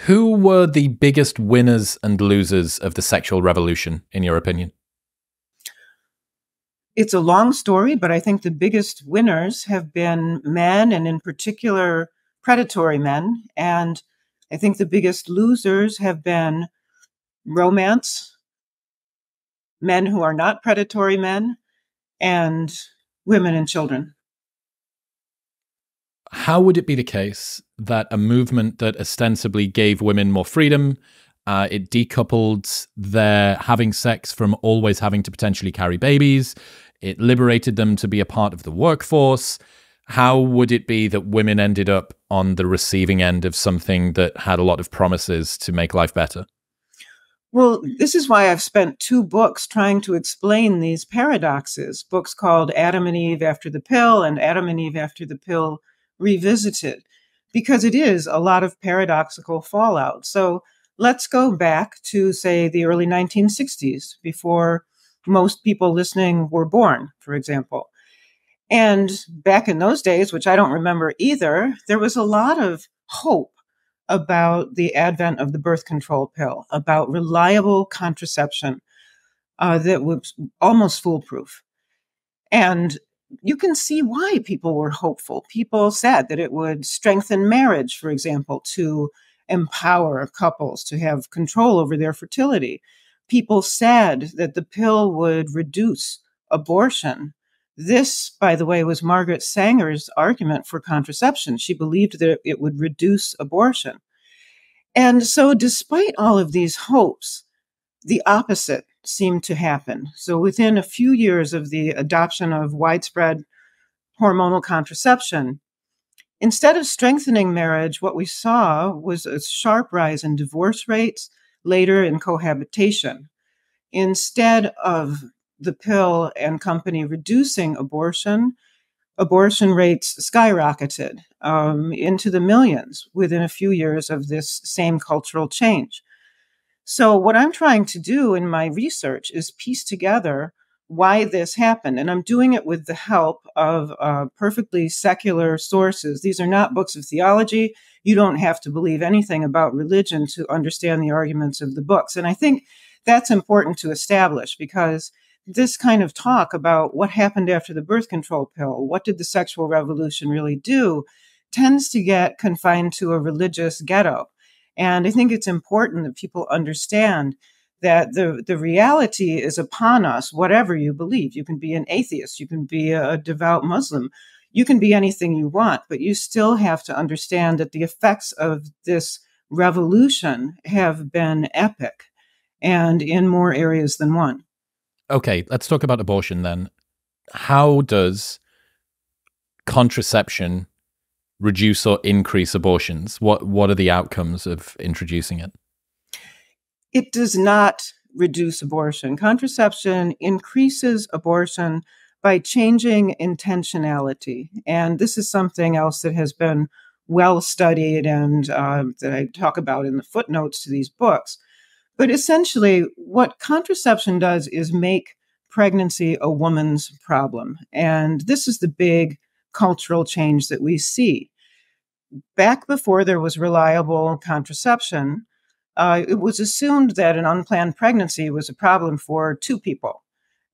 Who were the biggest winners and losers of the sexual revolution, in your opinion? It's a long story, but I think the biggest winners have been men, and in particular, predatory men. And I think the biggest losers have been romance, men who are not predatory men, and women and children. How would it be the case that a movement that ostensibly gave women more freedom, uh, it decoupled their having sex from always having to potentially carry babies, it liberated them to be a part of the workforce. How would it be that women ended up on the receiving end of something that had a lot of promises to make life better? Well, this is why I've spent two books trying to explain these paradoxes. Books called Adam and Eve After the Pill and Adam and Eve After the Pill Revisited, because it is a lot of paradoxical fallout. So let's go back to, say, the early 1960s, before most people listening were born, for example. And back in those days, which I don't remember either, there was a lot of hope about the advent of the birth control pill, about reliable contraception uh, that was almost foolproof. And you can see why people were hopeful. People said that it would strengthen marriage, for example, to empower couples to have control over their fertility people said that the pill would reduce abortion. This, by the way, was Margaret Sanger's argument for contraception. She believed that it would reduce abortion. And so, despite all of these hopes, the opposite seemed to happen. So, within a few years of the adoption of widespread hormonal contraception, instead of strengthening marriage, what we saw was a sharp rise in divorce rates later in cohabitation. Instead of the pill and company reducing abortion, abortion rates skyrocketed um, into the millions within a few years of this same cultural change. So, what I'm trying to do in my research is piece together why this happened. And I'm doing it with the help of uh, perfectly secular sources. These are not books of theology you don't have to believe anything about religion to understand the arguments of the books. And I think that's important to establish because this kind of talk about what happened after the birth control pill, what did the sexual revolution really do, tends to get confined to a religious ghetto. And I think it's important that people understand that the, the reality is upon us, whatever you believe. You can be an atheist, you can be a devout Muslim, you can be anything you want, but you still have to understand that the effects of this revolution have been epic and in more areas than one. Okay, let's talk about abortion then. How does contraception reduce or increase abortions? What what are the outcomes of introducing it? It does not reduce abortion. Contraception increases abortion by changing intentionality. And this is something else that has been well studied and uh, that I talk about in the footnotes to these books. But essentially, what contraception does is make pregnancy a woman's problem. And this is the big cultural change that we see. Back before there was reliable contraception, uh, it was assumed that an unplanned pregnancy was a problem for two people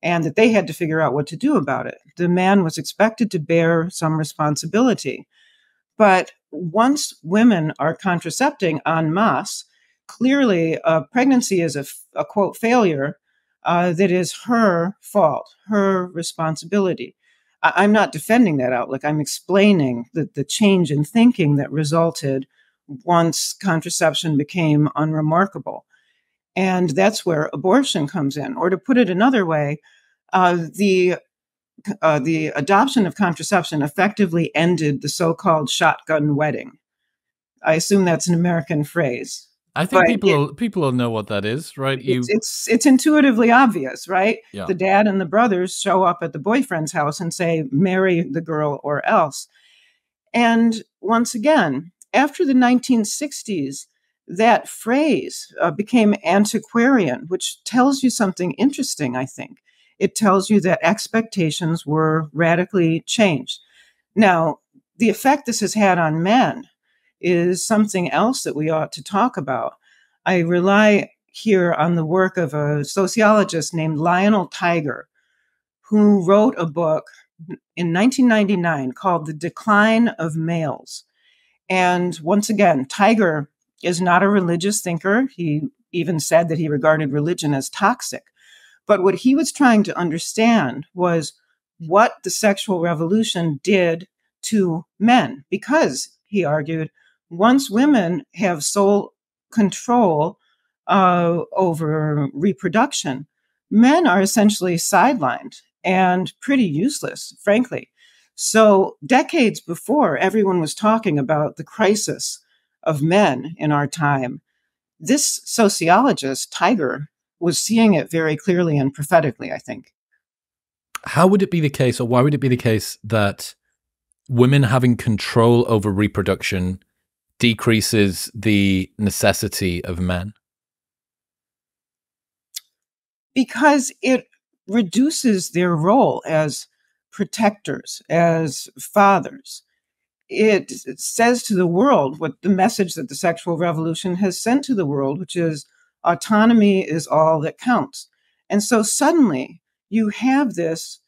and that they had to figure out what to do about it. The man was expected to bear some responsibility. But once women are contracepting en masse, clearly a pregnancy is a, a quote failure uh, that is her fault, her responsibility. I, am not defending that outlook. I'm explaining the, the change in thinking that resulted once contraception became unremarkable. And that's where abortion comes in. Or to put it another way, uh, the uh, the adoption of contraception effectively ended the so-called shotgun wedding. I assume that's an American phrase. I think people it, will, people will know what that is, right? You... It's, it's, it's intuitively obvious, right? Yeah. The dad and the brothers show up at the boyfriend's house and say, "Marry the girl or else." And once again, after the 1960s, that phrase uh, became antiquarian, which tells you something interesting, I think. It tells you that expectations were radically changed. Now, the effect this has had on men is something else that we ought to talk about. I rely here on the work of a sociologist named Lionel Tiger, who wrote a book in 1999 called The Decline of Males. And once again, Tiger is not a religious thinker. He even said that he regarded religion as toxic. But what he was trying to understand was what the sexual revolution did to men, because he argued once women have sole control uh, over reproduction, men are essentially sidelined and pretty useless, frankly. So, decades before everyone was talking about the crisis of men in our time, this sociologist, Tiger, was seeing it very clearly and prophetically, I think. How would it be the case, or why would it be the case that women having control over reproduction decreases the necessity of men? Because it reduces their role as protectors, as fathers. It, says to the world what the message that the sexual revolution has sent to the world, which is autonomy is all that counts. And so suddenly you have this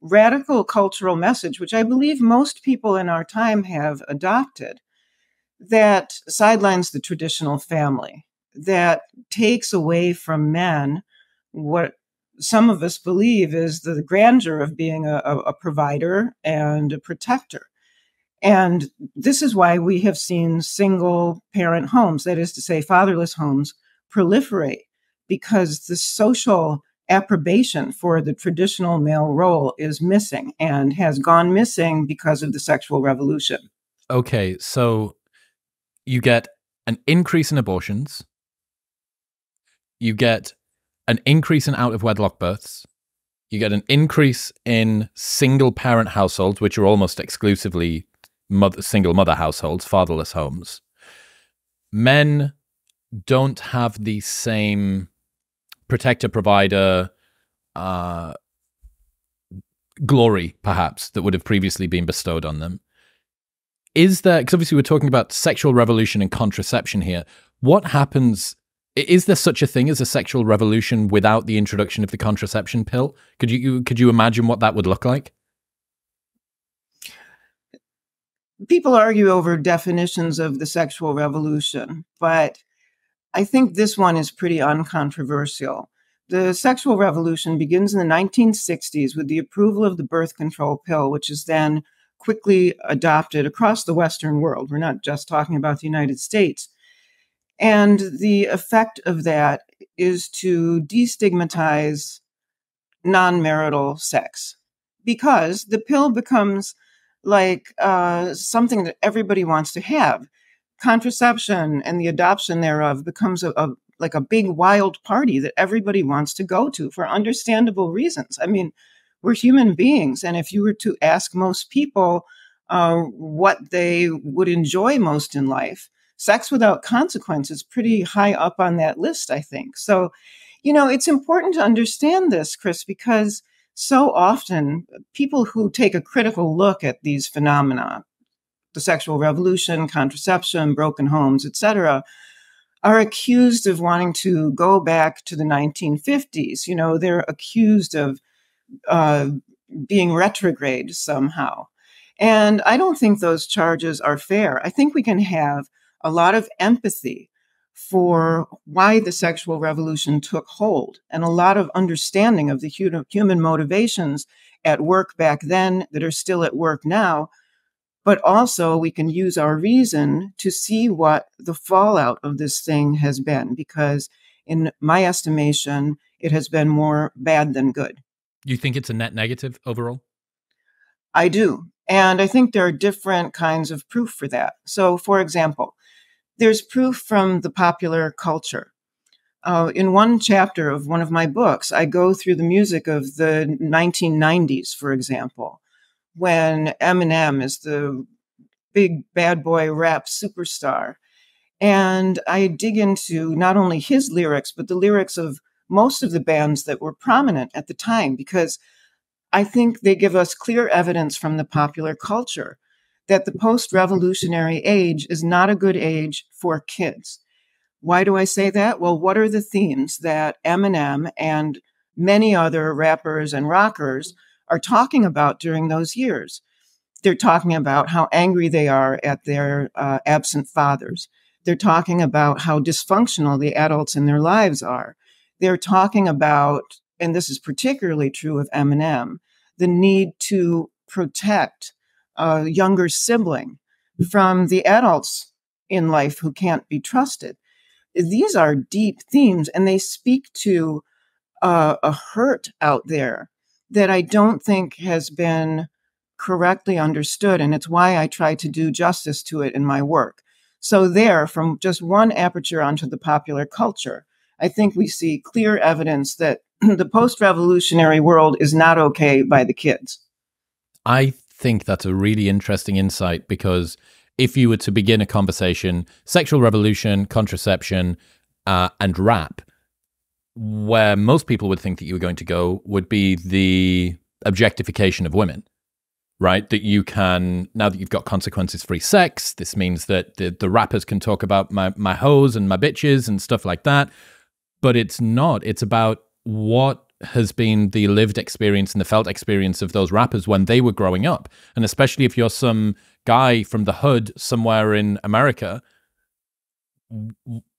radical cultural message, which I believe most people in our time have adopted, that sidelines the traditional family, that takes away from men what some of us believe is the grandeur of being a, a, provider and a protector. And this is why we have seen single parent homes, that is to say, fatherless homes, proliferate because the social approbation for the traditional male role is missing and has gone missing because of the sexual revolution. Okay, so you get an increase in abortions, you get an increase in out of wedlock births. You get an increase in single parent households, which are almost exclusively mother, single mother households, fatherless homes. Men don't have the same protector provider uh, glory, perhaps, that would have previously been bestowed on them. Is there, because obviously we're talking about sexual revolution and contraception here, what happens is there such a thing as a sexual revolution without the introduction of the contraception pill? Could you could you imagine what that would look like? People argue over definitions of the sexual revolution, but I think this one is pretty uncontroversial. The sexual revolution begins in the 1960s with the approval of the birth control pill, which is then quickly adopted across the Western world. We're not just talking about the United States. And the effect of that is to destigmatize non marital sex because the pill becomes like uh, something that everybody wants to have. Contraception and the adoption thereof becomes a, a like a big wild party that everybody wants to go to for understandable reasons. I mean, we're human beings, and if you were to ask most people uh, what they would enjoy most in life, sex without consequence is pretty high up on that list, I think. So, you know, it's important to understand this, Chris, because so often people who take a critical look at these phenomena, the sexual revolution, contraception, broken homes, etc., are accused of wanting to go back to the 1950s. You know, they're accused of uh, being retrograde somehow. And I don't think those charges are fair. I think we can have a lot of empathy for why the sexual revolution took hold and a lot of understanding of the human motivations at work back then that are still at work now. But also, we can use our reason to see what the fallout of this thing has been, because in my estimation, it has been more bad than good. You think it's a net negative overall? I do. And I think there are different kinds of proof for that. So, for example, there's proof from the popular culture. Uh, in one chapter of one of my books, I go through the music of the 1990s, for example, when Eminem is the big bad boy rap superstar. And I dig into not only his lyrics, but the lyrics of most of the bands that were prominent at the time, because I think they give us clear evidence from the popular culture that the post revolutionary age is not a good age for kids. Why do I say that? Well, what are the themes that Eminem and many other rappers and rockers are talking about during those years? They're talking about how angry they are at their uh, absent fathers. They're talking about how dysfunctional the adults in their lives are. They're talking about, and this is particularly true of Eminem, the need to protect a younger sibling from the adults in life who can't be trusted. These are deep themes, and they speak to uh, a hurt out there that I don't think has been correctly understood. And it's why I try to do justice to it in my work. So, there, from just one aperture onto the popular culture, I think we see clear evidence that the post revolutionary world is not okay by the kids. I think that's a really interesting insight because if you were to begin a conversation, sexual revolution, contraception, uh, and rap, where most people would think that you were going to go would be the objectification of women right? That you can now that you've got consequences free sex. This means that the the rappers can talk about my my hoes and my bitches and stuff like that. But it's not. It's about what has been the lived experience and the felt experience of those rappers when they were growing up. And especially if you're some guy from the hood somewhere in America,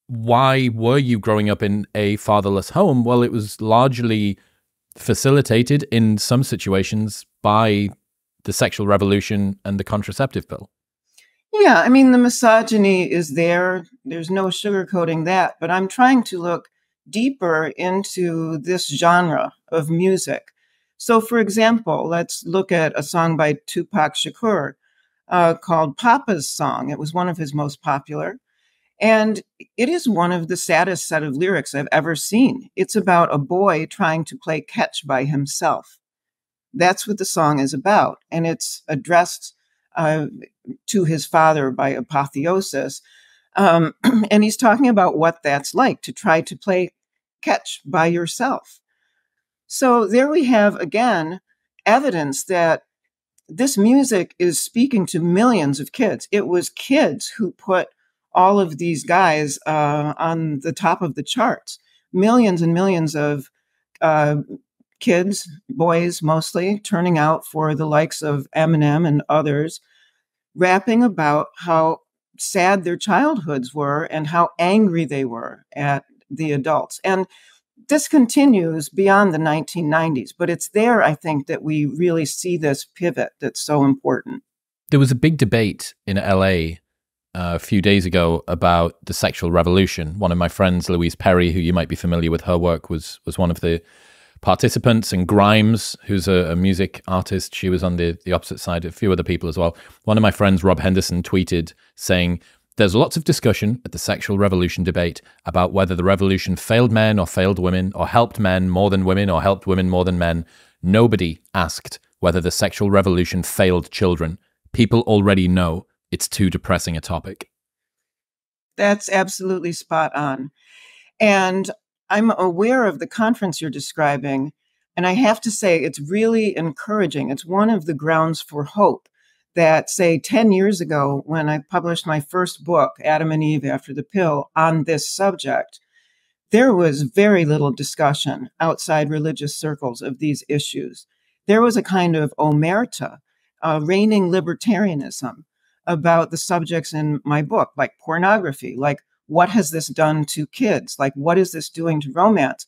why were you growing up in a fatherless home? Well, it was largely facilitated in some situations by the sexual revolution and the contraceptive pill. Yeah, I mean, the misogyny is there. There's no sugarcoating that. But I'm trying to look deeper into this genre of music. So, for example, let's look at a song by Tupac Shakur uh, called Papa's Song. It was one of his most popular. And it is one of the saddest set of lyrics I've ever seen. It's about a boy trying to play catch by himself. That's what the song is about. And it's addressed uh, to his father by apotheosis. Um, and he's talking about what that's like to try to play catch by yourself. So there we have again evidence that this music is speaking to millions of kids. It was kids who put all of these guys uh, on the top of the charts. Millions and millions of uh, kids, boys mostly, turning out for the likes of Eminem and others, rapping about how sad their childhoods were and how angry they were at the adults. And this continues beyond the 1990s, but it's there, I think, that we really see this pivot that's so important. There was a big debate in LA uh, a few days ago about the sexual revolution. One of my friends, Louise Perry, who you might be familiar with her work, was was one of the participants and Grimes, who's a, a, music artist. She was on the, the opposite side, a few other people as well. One of my friends, Rob Henderson, tweeted saying, There's lots of discussion at the sexual revolution debate about whether the revolution failed men or failed women, or helped men more than women, or helped women more than men. Nobody asked whether the sexual revolution failed children. People already know it's too depressing a topic. That's absolutely spot on. And I'm aware of the conference you're describing, and I have to say it's really encouraging. It's one of the grounds for hope that, say, 10 years ago, when I published my first book, Adam and Eve After the Pill, on this subject, there was very little discussion outside religious circles of these issues. There was a kind of omerta, uh, reigning libertarianism about the subjects in my book, like pornography, like what has this done to kids? Like, what is this doing to romance?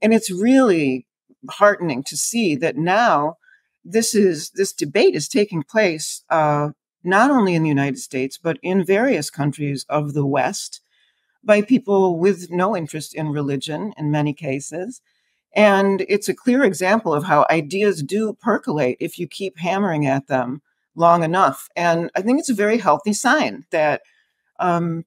And it's really heartening to see that now this is this debate is taking place uh, not only in the United States but in various countries of the West by people with no interest in religion in many cases. And it's a clear example of how ideas do percolate if you keep hammering at them long enough. And I think it's a very healthy sign that um,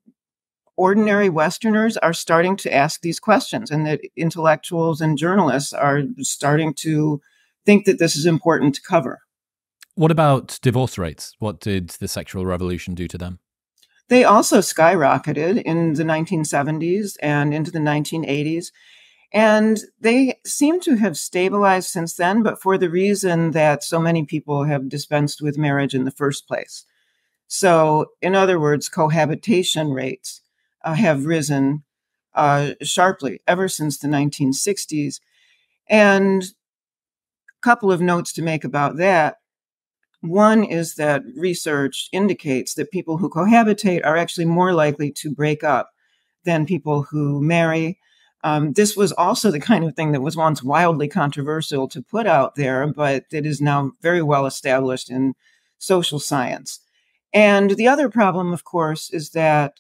ordinary Westerners are starting to ask these questions, and that intellectuals and journalists are starting to think that this is important to cover. What about divorce rates? What did the sexual revolution do to them? They also skyrocketed in the 1970s and into the 1980s. And they seem to have stabilized since then, but for the reason that so many people have dispensed with marriage in the first place. So, in other words, cohabitation rates uh, have risen uh, sharply ever since the 1960s. And couple of notes to make about that. One is that research indicates that people who cohabitate are actually more likely to break up than people who marry. Um, this was also the kind of thing that was once wildly controversial to put out there, but it is now very well established in social science. And the other problem, of course, is that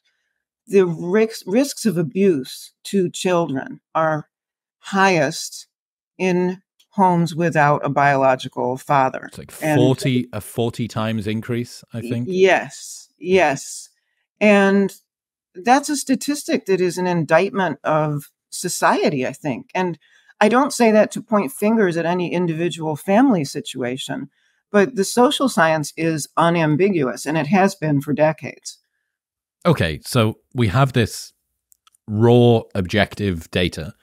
the risks, risks of abuse to children are highest in homes without a biological father. It's like 40 and, a 40 times increase, I think. Yes. Yes. And that's a statistic that is an indictment of society, I think. And I don't say that to point fingers at any individual family situation, but the social science is unambiguous and it has been for decades. Okay, so we have this raw objective data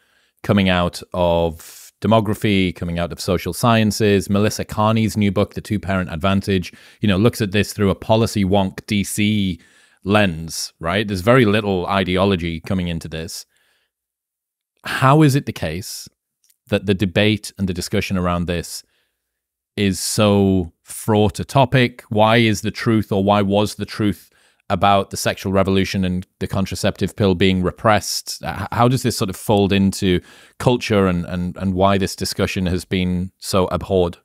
coming out of demography, coming out of social sciences. Melissa Kearney's new book, The Two Parent Advantage, you know, looks at this through a policy wonk DC lens, right? There's very little ideology coming into this. How is it the case that the debate and the discussion around this is so fraught a topic? Why is the truth or why was the truth about the sexual revolution and the contraceptive pill being repressed. Uh, how does this sort of fold into culture and, and, and why this discussion has been so abhorred?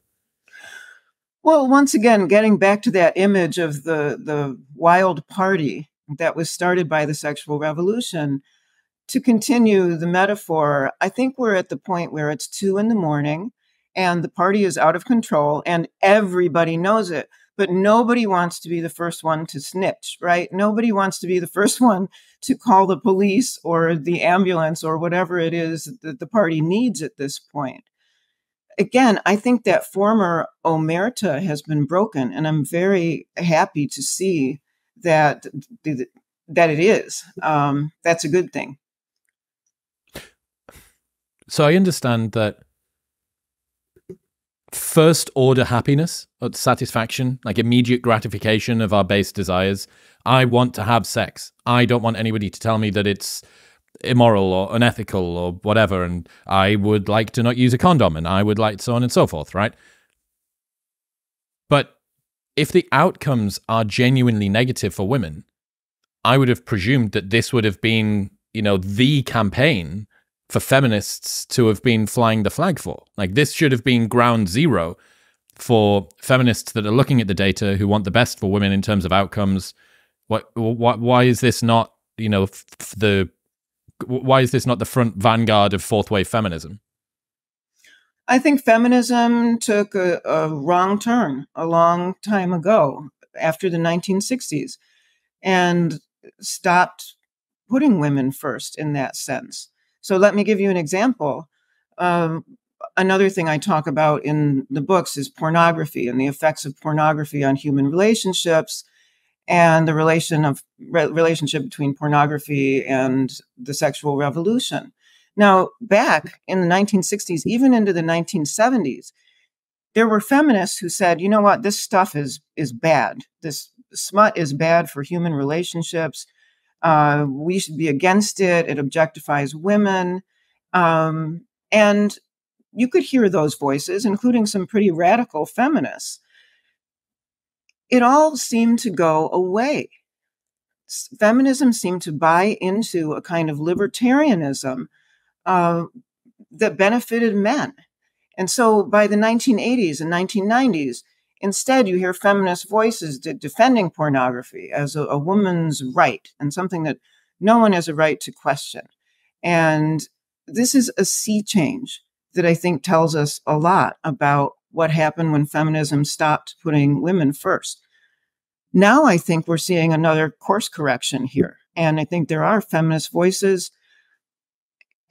Well, once again, getting back to that image of the, the wild party that was started by the sexual revolution, to continue the metaphor, I think we're at the point where it's two in the morning and the party is out of control and everybody knows it but nobody wants to be the first one to snitch, right? Nobody wants to be the first one to call the police or the ambulance or whatever it is that the party needs at this point. Again, I think that former omerta has been broken, and I'm very happy to see that that it is. Um, that's a good thing. So I understand that first order happiness uh, satisfaction, like immediate gratification of our base desires. I want to have sex. I don't want anybody to tell me that it's immoral or unethical or whatever. And I would like to not use a condom and I would like so on and so forth, right? But if the outcomes are genuinely negative for women, I would have presumed that this would have been, you know, the campaign for feminists to have been flying the flag for. Like this should have been ground zero for feminists that are looking at the data who want the best for women in terms of outcomes. What, why, why is this not, you know, the why is this not the front vanguard of fourth wave feminism? I think feminism took a, a wrong turn a long time ago after the 1960s and stopped putting women first in that sense. So let me give you an example. Um, another thing I talk about in the books is pornography and the effects of pornography on human relationships and the relation of re- relationship between pornography and the sexual revolution. Now, back in the 1960s, even into the 1970s, there were feminists who said, "You know what? This stuff is is bad. This smut is bad for human relationships. Uh, we should be against it. It objectifies women. Um, and you could hear those voices, including some pretty radical feminists. It all seemed to go away. Feminism seemed to buy into a kind of libertarianism uh, that benefited men. And so by the 1980s and 1990s, Instead, you hear feminist voices de- defending pornography as a, a woman's right and something that no one has a right to question. And this is a sea change that I think tells us a lot about what happened when feminism stopped putting women first. Now I think we're seeing another course correction here. And I think there are feminist voices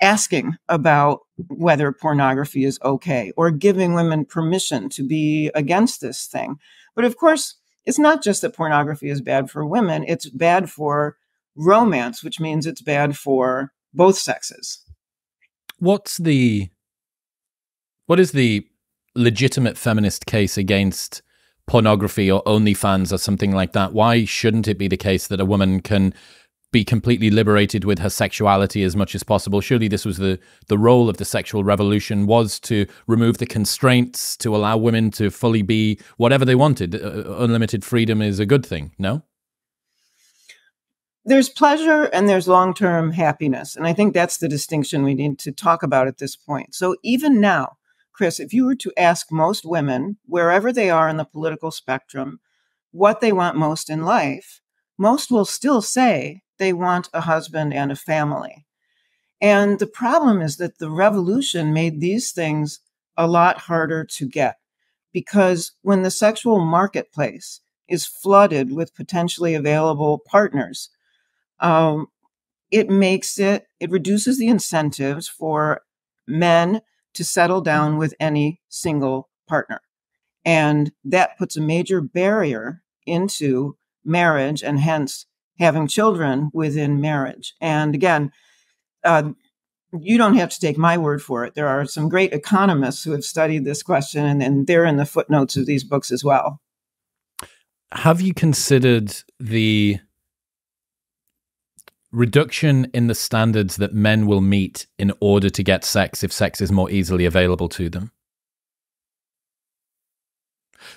asking about whether pornography is okay or giving women permission to be against this thing. But of course, it's not just that pornography is bad for women, it's bad for romance, which means it's bad for both sexes. What's the what is the legitimate feminist case against pornography or OnlyFans or something like that? Why shouldn't it be the case that a woman can be completely liberated with her sexuality as much as possible? Surely this was the the role of the sexual revolution was to remove the constraints to allow women to fully be whatever they wanted. Uh, unlimited freedom is a good thing, no? There's pleasure and there's long-term happiness, and I think that's the distinction we need to talk about at this point. So even now, Chris, if you were to ask most women, wherever they are in the political spectrum, what they want most in life, most will still say they want a husband and a family. And the problem is that the revolution made these things a lot harder to get because when the sexual marketplace is flooded with potentially available partners, um, it makes it, it reduces the incentives for men to settle down with any single partner. And that puts a major barrier into marriage and hence having children within marriage. And again, uh, you don't have to take my word for it. There are some great economists who have studied this question, and, and they're in the footnotes of these books as well. Have you considered the reduction in the standards that men will meet in order to get sex if sex is more easily available to them.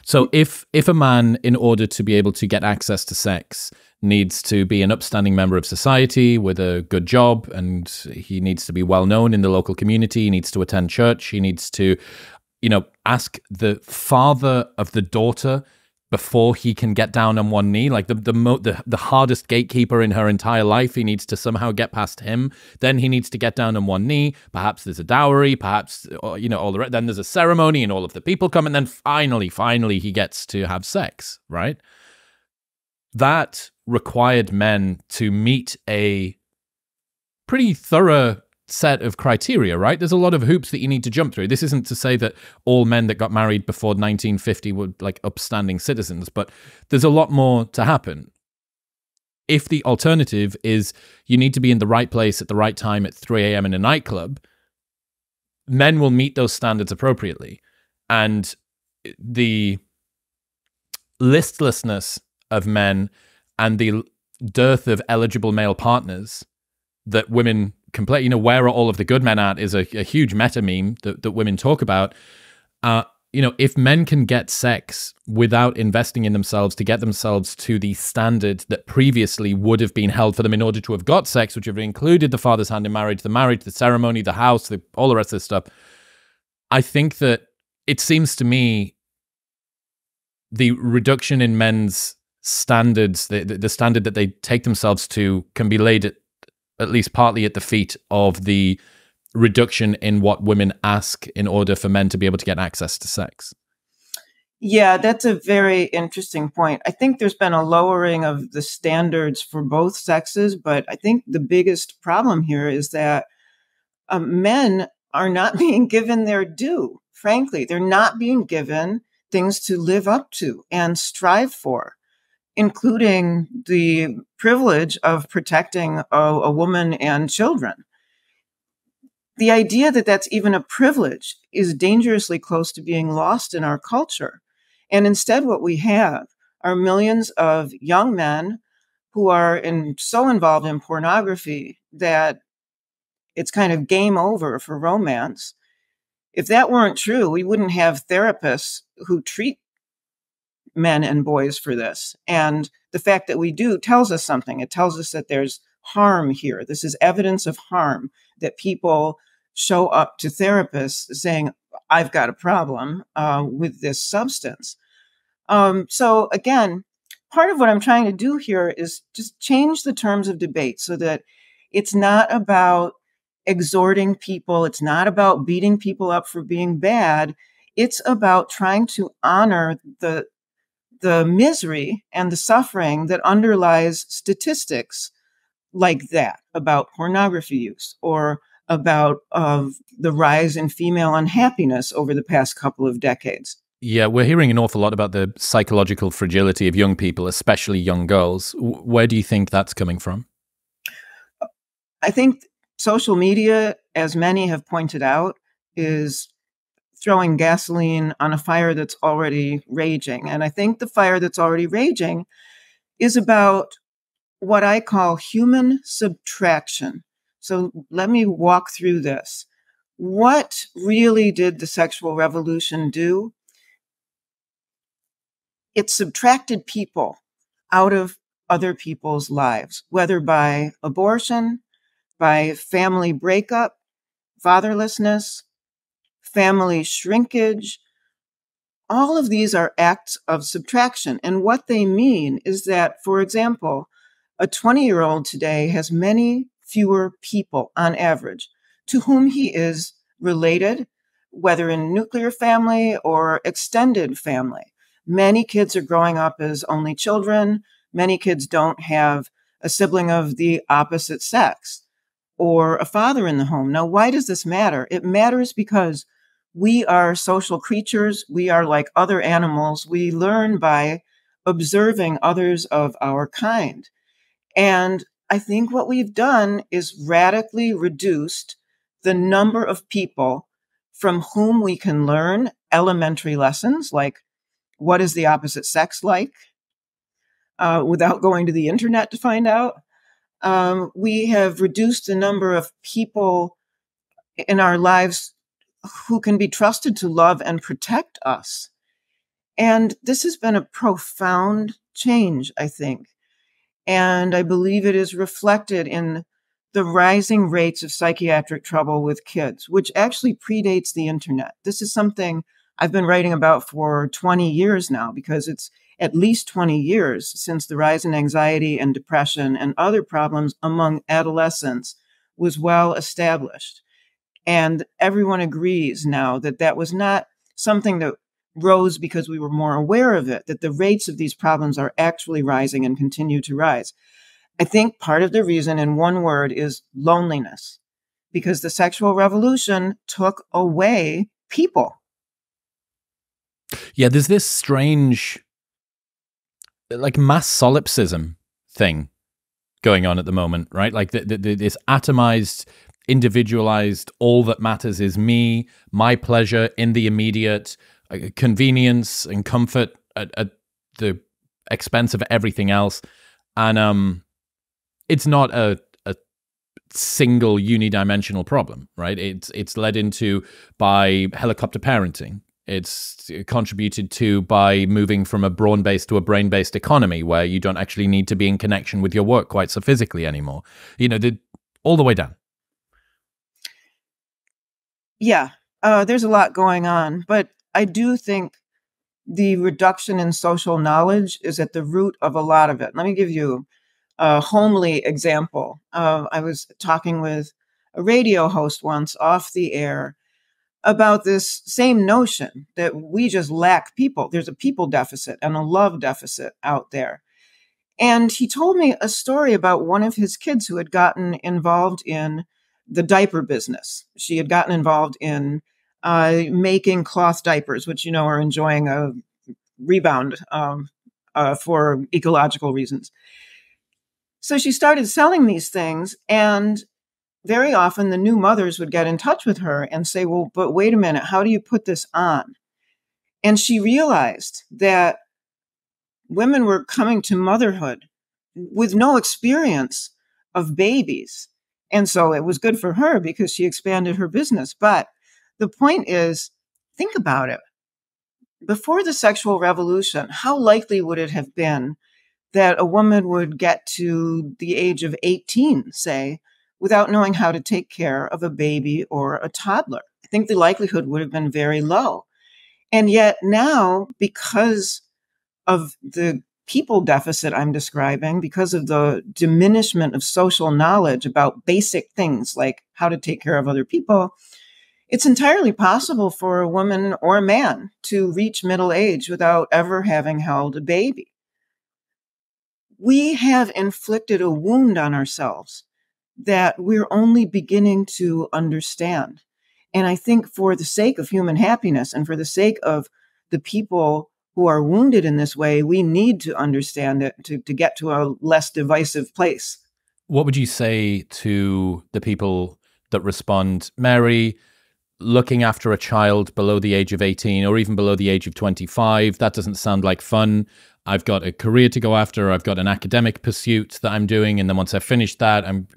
So if if a man in order to be able to get access to sex needs to be an upstanding member of society with a good job and he needs to be well known in the local community, he needs to attend church, he needs to you know ask the father of the daughter before he can get down on one knee like the the, mo- the the hardest gatekeeper in her entire life he needs to somehow get past him. Then he needs to get down on one knee. Perhaps there's a dowry. Perhaps uh, you know all the then there's a ceremony and all of the people come and then finally finally he gets to have sex right? That required men to meet a pretty thorough set of criteria, right? There's a lot of hoops that you need to jump through. This isn't to say that all men that got married before 1950 were like upstanding citizens, but there's a lot more to happen. If the alternative is you need to be in the right place at the right time at 3 a.m. in a nightclub, men will meet those standards appropriately. And the listlessness of men and the dearth of eligible male partners that women complain, you know, where are all of the good men at is a, a huge meta meme that, that women talk about. Uh, you know, if men can get sex without investing in themselves to get themselves to the standard that previously would have been held for them in order to have got sex, which have included the father's hand in marriage, the marriage, the ceremony, the house, the, all the rest of this stuff, I think that it seems to me the reduction in men's standards, the, the standard that they take themselves to, can be laid at at least partly at the feet of the reduction in what women ask in order for men to be able to get access to sex. Yeah, that's a very interesting point. I think there's been a lowering of the standards for both sexes, but I think the biggest problem here is that um, men are not being given their due. Frankly, they're not being given things to live up to and strive for including the privilege of protecting a, a, woman and children. The idea that that's even a privilege is dangerously close to being lost in our culture. And instead, what we have are millions of young men who are in, so involved in pornography that it's kind of game over for romance. If that weren't true, we wouldn't have therapists who treat men and boys for this. And the fact that we do tells us something. It tells us that there's harm here. This is evidence of harm that people show up to therapists saying, I've got a problem uh, with this substance. Um, so, again, part of what I'm trying to do here is just change the terms of debate so that it's not about exhorting people, it's not about beating people up for being bad. It's about trying to honor the the misery and the suffering that underlies statistics like that about pornography use or about uh, the rise in female unhappiness over the past couple of decades. Yeah, we're hearing an awful lot about the psychological fragility of young people, especially young girls. Where do you think that's coming from? I think social media, as many have pointed out, is throwing gasoline on a fire that's already raging. And I think the fire that's already raging is about what I call human subtraction. So let me walk through this. What really did the sexual revolution do? It subtracted people out of other people's lives, whether by abortion, by family breakup, fatherlessness, family shrinkage. All of these are acts of subtraction. And what they mean is that, for example, a 20 year old today has many fewer people on average to whom he is related, whether in nuclear family or extended family. Many kids are growing up as only children. Many kids don't have a sibling of the opposite sex or a father in the home. Now, why does this matter? It matters because we are social creatures. We are like other animals. We learn by observing others of our kind. And I think what we've done is radically reduced the number of people from whom we can learn elementary lessons like what is the opposite sex like uh, without going to the internet to find out. Um, we have reduced the number of people in our lives who can be trusted to love and protect us. And this has been a profound change, I think. And I believe it is reflected in the rising rates of psychiatric trouble with kids, which actually predates the internet. This is something I've been writing about for 20 years now because it's at least 20 years since the rise in anxiety and depression and other problems among adolescents was well established. And everyone agrees now that that was not something that rose because we were more aware of it, that the rates of these problems are actually rising and continue to rise. I think part of the reason, in one word, is loneliness, because the sexual revolution took away people. Yeah, there's this strange, like mass solipsism thing going on at the moment, right? Like the, the, the, this atomized, individualized, all that matters is me, my pleasure in the immediate, uh, convenience and comfort at, at the expense of everything else. And um, it's not a, a single unidimensional problem, right? It's it's led into by helicopter parenting. It's contributed to by moving from a brawn based to a brain based economy where you don't actually need to be in connection with your work quite so physically anymore. You know, the, all the way down. Yeah, uh, there's a lot going on, but I do think the reduction in social knowledge is at the root of a lot of it. Let me give you a homely example. Uh, I was talking with a radio host once off the air about this same notion that we just lack people. There's a people deficit and a love deficit out there. And he told me a story about one of his kids who had gotten involved in the diaper business. She had gotten involved in uh, making cloth diapers, which you know are enjoying a rebound um, uh, for ecological reasons. So she started selling these things, and very often the new mothers would get in touch with her and say, Well, but wait a minute, how do you put this on? And she realized that women were coming to motherhood with no experience of babies. And so it was good for her because she expanded her business. But the point is, think about it. Before the sexual revolution, how likely would it have been that a woman would get to the age of 18, say, without knowing how to take care of a baby or a toddler. I think the likelihood would have been very low. And yet now, because of the people deficit I'm describing, because of the diminishment of social knowledge about basic things like how to take care of other people, it's entirely possible for a woman or a man to reach middle age without ever having held a baby we have inflicted a wound on ourselves that we're only beginning to understand. And I think for the sake of human happiness and for the sake of the people who are wounded in this way, we need to understand it to, to get to a less divisive place. What would you say to the people that respond, Mary, looking after a child below the age of 18 or even below the age of 25. That doesn't sound like fun. I've got a career to go after. I've got an academic pursuit that I'm doing. And then once I've finished that, I'm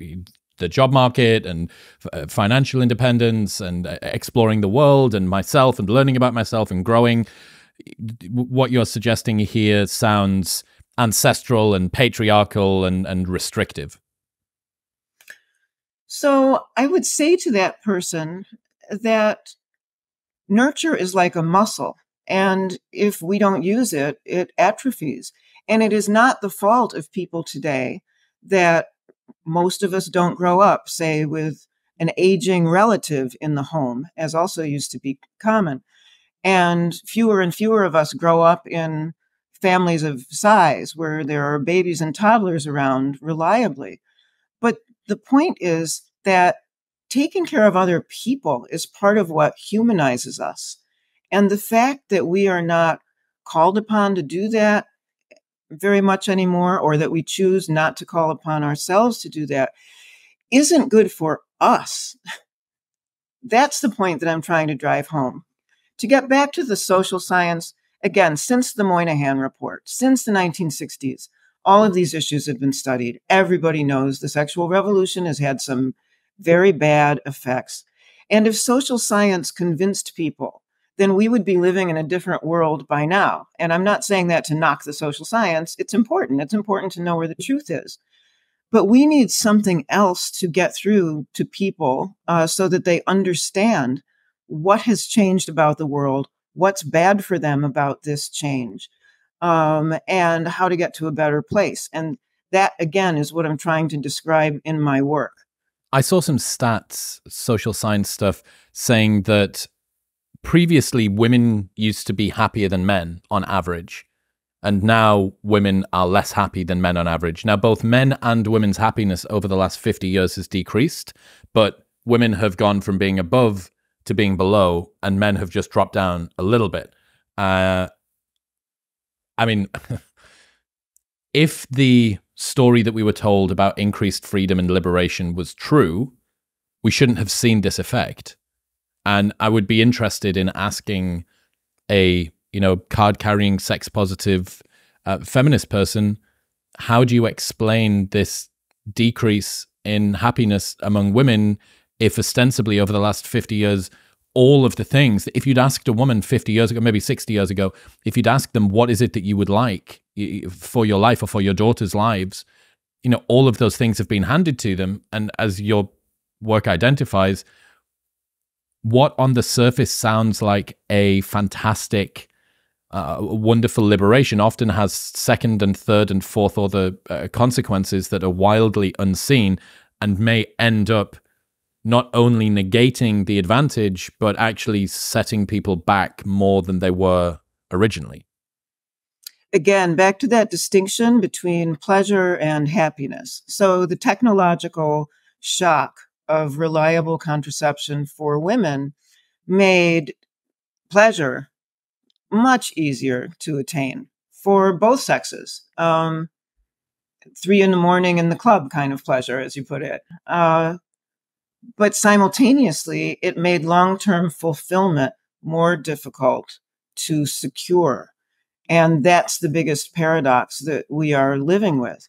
the job market and uh, financial independence and uh, exploring the world and myself and learning about myself and growing. What you're suggesting here sounds ancestral and patriarchal and, and restrictive. So I would say to that person that nurture is like a muscle. And if we don't use it, it atrophies. And it is not the fault of people today that most of us don't grow up, say, with an aging relative in the home, as also used to be common. And fewer and fewer of us grow up in families of size where there are babies and toddlers around reliably. But the point is that taking care of other people is part of what humanizes us. And the fact that we are not called upon to do that very much anymore, or that we choose not to call upon ourselves to do that, isn't good for us. That's the point that I'm trying to drive home. To get back to the social science, again, since the Moynihan Report, since the 1960s, all of these issues have been studied. Everybody knows the sexual revolution has had some very bad effects. And if social science convinced people, then we would be living in a different world by now. And I'm not saying that to knock the social science. It's important. It's important to know where the truth is. But we need something else to get through to people uh, so that they understand what has changed about the world, what's bad for them about this change, um, and how to get to a better place. And that, again, is what I'm trying to describe in my work. I saw some stats, social science stuff, saying that previously women used to be happier than men on average. And now women are less happy than men on average. Now, both men and women's happiness over the last 50 years has decreased, but women have gone from being above to being below, and men have just dropped down a little bit. Uh, I mean, if the story that we were told about increased freedom and liberation was true, we shouldn't have seen this effect. And I would be interested in asking a, you know, card carrying sex positive uh, feminist person, how do you explain this decrease in happiness among women if ostensibly over the last 50 years all of the things if you'd asked a woman 50 years ago maybe 60 years ago if you'd asked them what is it that you would like for your life or for your daughter's lives? You know all of those things have been handed to them and as your work identifies what on the surface sounds like a fantastic uh, wonderful liberation often has second and third and fourth order uh, consequences that are wildly unseen and may end up not only negating the advantage, but actually setting people back more than they were originally. Again, back to that distinction between pleasure and happiness. So, the technological shock of reliable contraception for women made pleasure much easier to attain for both sexes. Um, three in the morning in the club kind of pleasure, as you put it. Uh, but simultaneously, it made long term fulfillment more difficult to secure. And that's the biggest paradox that we are living with.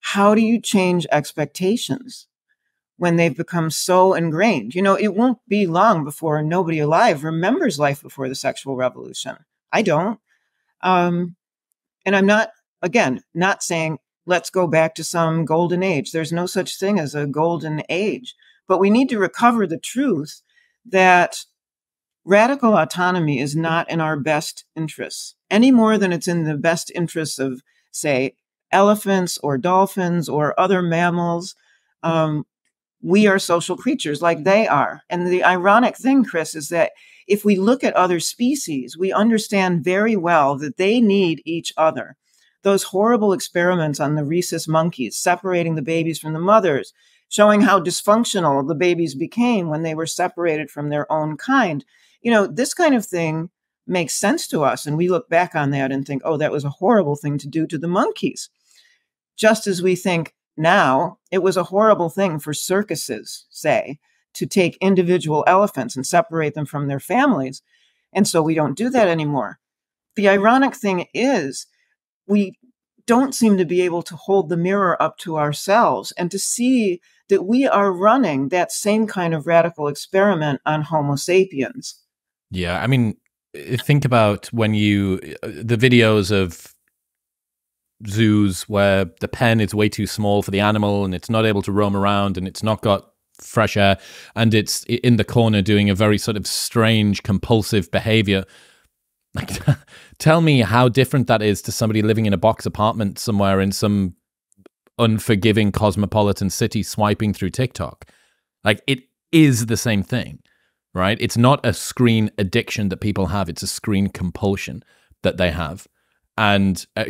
How do you change expectations when they've become so ingrained? You know, it won't be long before nobody alive remembers life before the sexual revolution. I don't. Um, and I'm not, again, not saying let's go back to some golden age. There's no such thing as a golden age. But we need to recover the truth that radical autonomy is not in our best interests any more than it's in the best interests of, say, elephants or dolphins or other mammals. Um, we are social creatures like they are. And the ironic thing, Chris, is that if we look at other species, we understand very well that they need each other those horrible experiments on the rhesus monkeys, separating the babies from the mothers, showing how dysfunctional the babies became when they were separated from their own kind. You know, this kind of thing makes sense to us. And we look back on that and think, oh, that was a horrible thing to do to the monkeys. Just as we think now, it was a horrible thing for circuses, say, to take individual elephants and separate them from their families. And so we don't do that anymore. The ironic thing is, we don't seem to be able to hold the mirror up to ourselves and to see that we are running that same kind of radical experiment on Homo sapiens. Yeah, I mean, think about when you uh, the videos of zoos where the pen is way too small for the animal and it's not able to roam around and it's not got fresh air and it's in the corner doing a very sort of strange compulsive behavior like tell me how different that is to somebody living in a box apartment somewhere in some unforgiving cosmopolitan city swiping through TikTok. Like it is the same thing right? It's not a screen addiction that people have it's a screen compulsion that they have. And uh,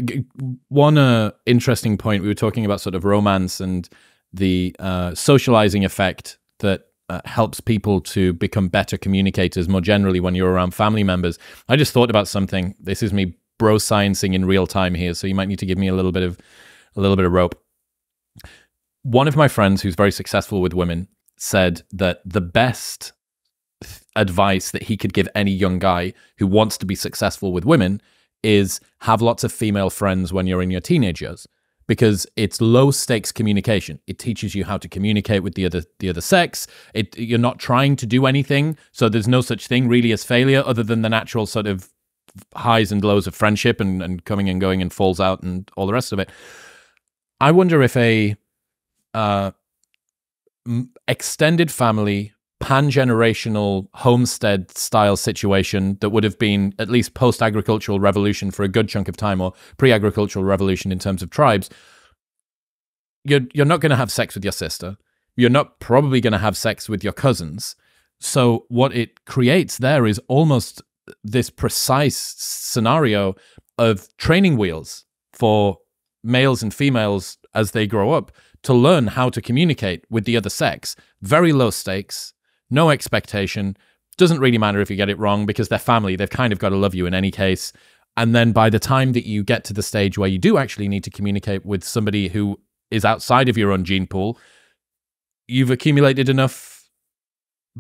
one uh, interesting point we were talking about sort of romance and the uh, socializing effect that uh, helps people to become better communicators more generally when you're around family members. I just thought about something. This is me bro sciencing in real time here, so you might need to give me a little bit of a little bit of rope. One of my friends who's very successful with women said that the best advice that he could give any young guy who wants to be successful with women is have lots of female friends when you're in your teenage years because it's low stakes communication. It teaches you how to communicate with the other the other sex. It you're not trying to do anything, so there's no such thing really as failure other than the natural sort of highs and lows of friendship and, and coming and going and falls out and all the rest of it. I wonder if a uh, extended family pan generational homestead style situation that would have been at least post agricultural revolution for a good chunk of time or pre agricultural revolution in terms of tribes, you're, you're not going to have sex with your sister. You're not probably going to have sex with your cousins. So, what it creates there is almost this precise scenario of training wheels for males and females as they grow up to learn how to communicate with the other sex. Very low stakes, no expectation. Doesn't really matter if you get it wrong because they're family. They've kind of got to love you in any case. And then by the time that you get to the stage where you do actually need to communicate with somebody who is outside of your own gene pool, you've accumulated enough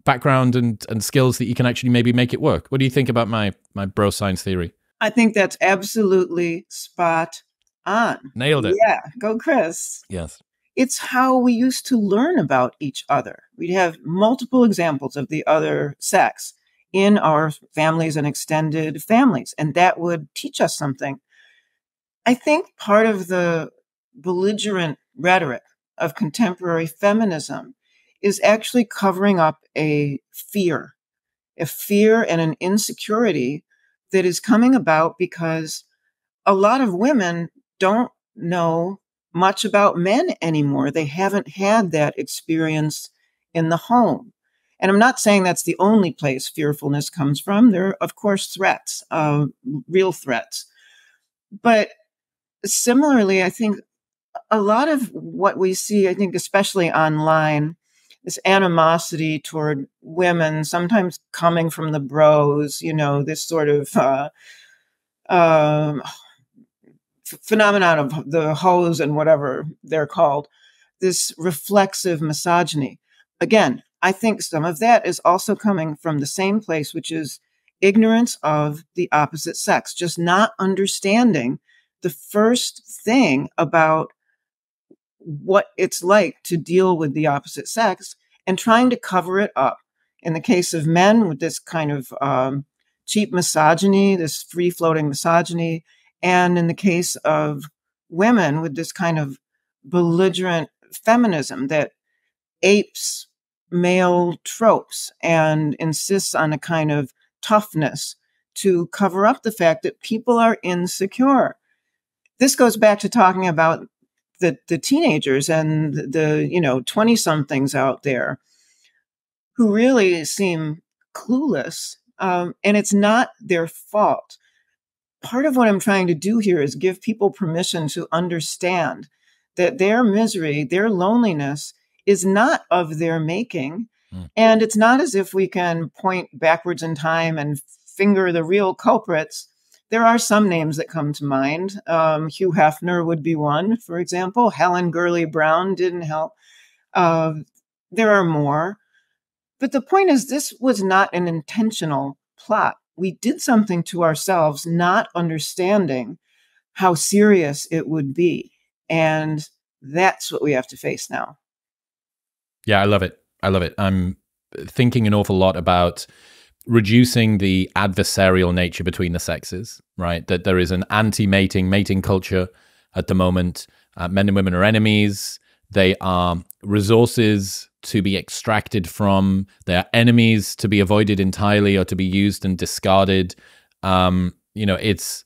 background and, and skills that you can actually maybe make it work. What do you think about my my bro science theory? I think that's absolutely spot on. Nailed it. Yeah, go Chris. Yes. It's how we used to learn about each other. We'd have multiple examples of the other sex in our families and extended families, and that would teach us something. I think part of the belligerent rhetoric of contemporary feminism is actually covering up a fear, a fear and an insecurity that is coming about because a lot of women don't know much about men anymore. They haven't had that experience in the home. And I'm not saying that's the only place fearfulness comes from. There are, of course, threats, uh, real threats. But similarly, I think a lot of what we see, I think, especially online, this animosity toward women, sometimes coming from the bros, you know, this sort of uh, um, phenomenon of the hose and whatever they're called, this reflexive misogyny. Again, I think some of that is also coming from the same place, which is ignorance of the opposite sex, just not understanding the first thing about what it's like to deal with the opposite sex and trying to cover it up. In the case of men, with this kind of um, cheap misogyny, this free floating misogyny, and in the case of women, with this kind of belligerent feminism that apes male tropes and insists on a kind of toughness to cover up the fact that people are insecure. This goes back to talking about the, the teenagers and the, you know, 20 somethings out there who really seem clueless. Um, and it's not their fault part of what I'm trying to do here is give people permission to understand that their misery, their loneliness is not of their making. Mm. And it's not as if we can point backwards in time and finger the real culprits. There are some names that come to mind. Um, Hugh Hefner would be one, for example. Helen Gurley Brown didn't help. Uh, there are more. But the point is, this was not an intentional plot. We did something to ourselves, not understanding how serious it would be. And that's what we have to face now. Yeah, I love it. I love it. I'm thinking an awful lot about reducing the adversarial nature between the sexes, right? That there is an anti mating, mating culture at the moment. Uh, men and women are enemies. They are resources to be extracted from. They are enemies to be avoided entirely or to be used and discarded. Um, you know, it's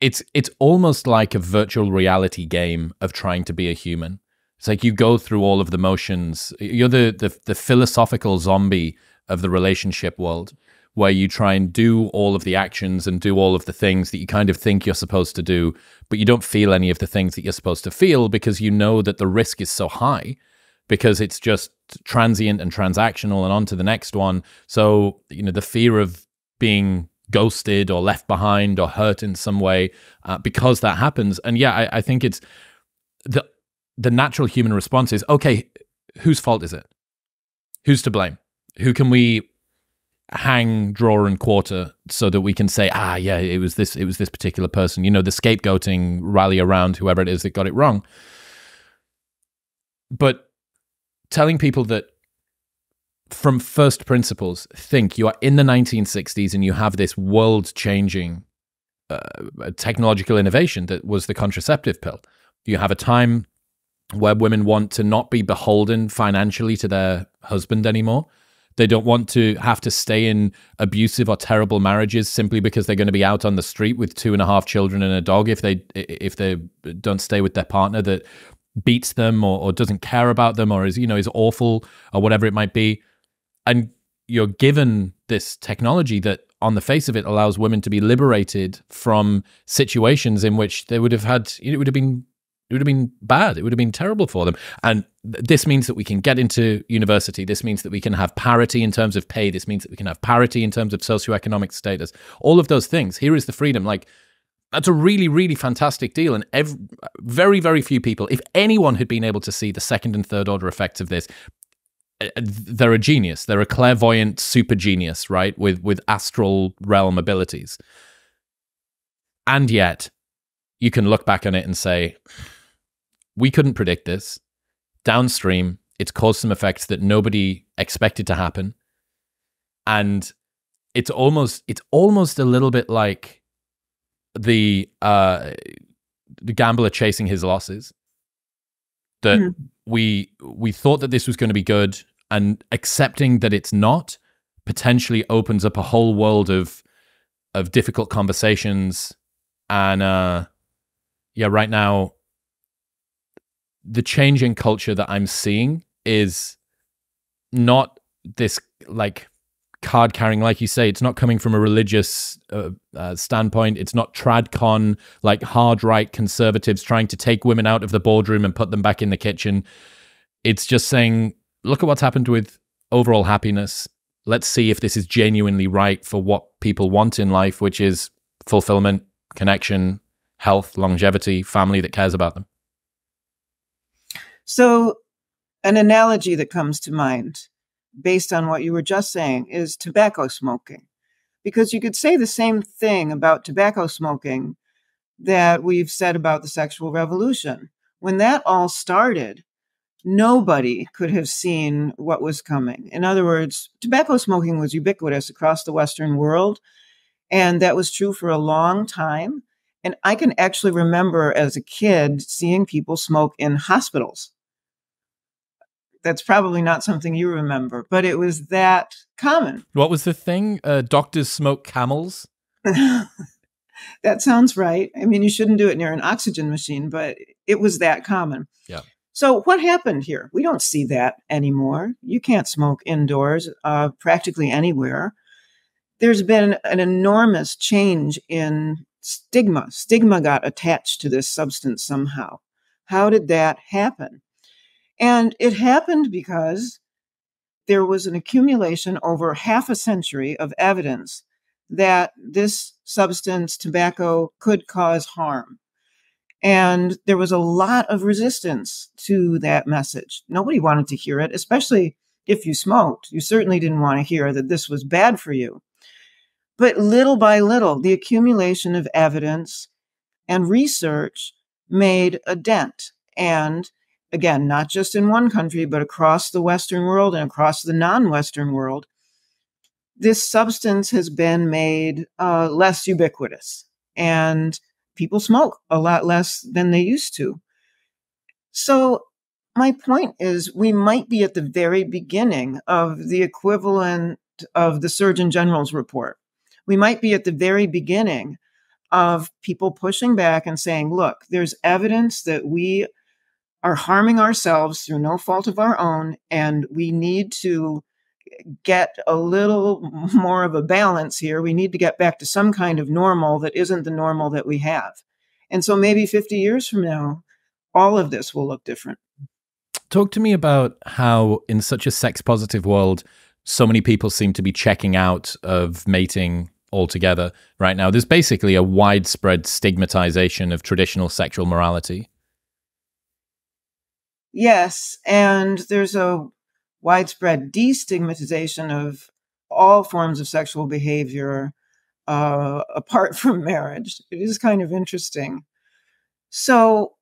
it's it's almost like a virtual reality game of trying to be a human. It's like you go through all of the motions. You're the the, the philosophical zombie of the relationship world, where you try and do all of the actions and do all of the things that you kind of think you're supposed to do, but you don't feel any of the things that you're supposed to feel because you know that the risk is so high because it's just transient and transactional and on to the next one. So, you know, the fear of being ghosted or left behind or hurt in some way uh, because that happens. And yeah, I, I think it's the the natural human response is okay, whose fault is it? Who's to blame? Who can we hang, draw, and quarter so that we can say, ah, yeah, it was this, it was this particular person. You know, the scapegoating rally around whoever it is that got it wrong. But telling people that from first principles, think you are in the 1960s and you have this world changing uh, technological innovation that was the contraceptive pill. You have a time where women want to not be beholden financially to their husband anymore. They don't want to have to stay in abusive or terrible marriages simply because they're going to be out on the street with two and a half children and a dog if they if they don't stay with their partner that beats them or, or doesn't care about them or is you know is awful or whatever it might be. And you're given this technology that on the face of it allows women to be liberated from situations in which they would have had it would have been it would have been bad. It would have been terrible for them. And this means that we can get into university. This means that we can have parity in terms of pay. This means that we can have parity in terms of socioeconomic status. All of those things. Here is the freedom. Like that's a really really fantastic deal and very very few people if anyone had been able to see the second and third order effects of this they're a genius. They're a clairvoyant super genius, right? With with astral realm abilities. And yet, you can look back on it and say, we couldn't predict this. Downstream, it's caused some effects that nobody expected to happen. And it's almost it's almost a little bit like the uh the gambler chasing his losses that mm. we we thought that this was going to be good and accepting that it's not potentially opens up a whole world of of difficult conversations and uh yeah right now the change in culture that i'm seeing is not this like card carrying, like you say, it's not coming from a religious uh, uh, standpoint. It's not tradcon, like hard right conservatives trying to take women out of the boardroom and put them back in the kitchen. It's just saying, look at what's happened with overall happiness. Let's see if this is genuinely right for what people want in life, which is fulfillment, connection, health, longevity, family that cares about them. So, an analogy that comes to mind based on what you were just saying, is tobacco smoking. Because you could say the same thing about tobacco smoking that we've said about the sexual revolution. When that all started, nobody could have seen what was coming. In other words, tobacco smoking was ubiquitous across the Western world, and that was true for a long time. And I can actually remember as a kid seeing people smoke in hospitals that's probably not something you remember, but it was that common. What was the thing? Uh, doctors smoke camels? that sounds right. I mean, you shouldn't do it near an oxygen machine, but it was that common. Yeah. So, what happened here? We don't see that anymore. You can't smoke indoors uh, practically anywhere. There's been an enormous change in stigma. Stigma got attached to this substance somehow. How did that happen? And it happened because there was an accumulation over half a century of evidence that this substance, tobacco, could cause harm. And there was a lot of resistance to that message. Nobody wanted to hear it, especially if you smoked. You certainly didn't want to hear that this was bad for you. But little by little, the accumulation of evidence and research made a dent. And again, not just in one country, but across the Western world and across the non Western world, this substance has been made uh, less ubiquitous. And people smoke a lot less than they used to. So, my point is, we might be at the very beginning of the equivalent of the Surgeon General's report. We might be at the very beginning of people pushing back and saying, look, there's evidence that we are harming ourselves through no fault of our own, and we need to get a little more of a balance here. We need to get back to some kind of normal that isn't the normal that we have. And so maybe 50 years from now, all of this will look different. Talk to me about how, in such a sex positive world, so many people seem to be checking out of mating altogether right now. There's basically a widespread stigmatization of traditional sexual morality. Yes, and there's a widespread destigmatization of all forms of sexual behavior uh, apart from marriage. It is kind of interesting. So,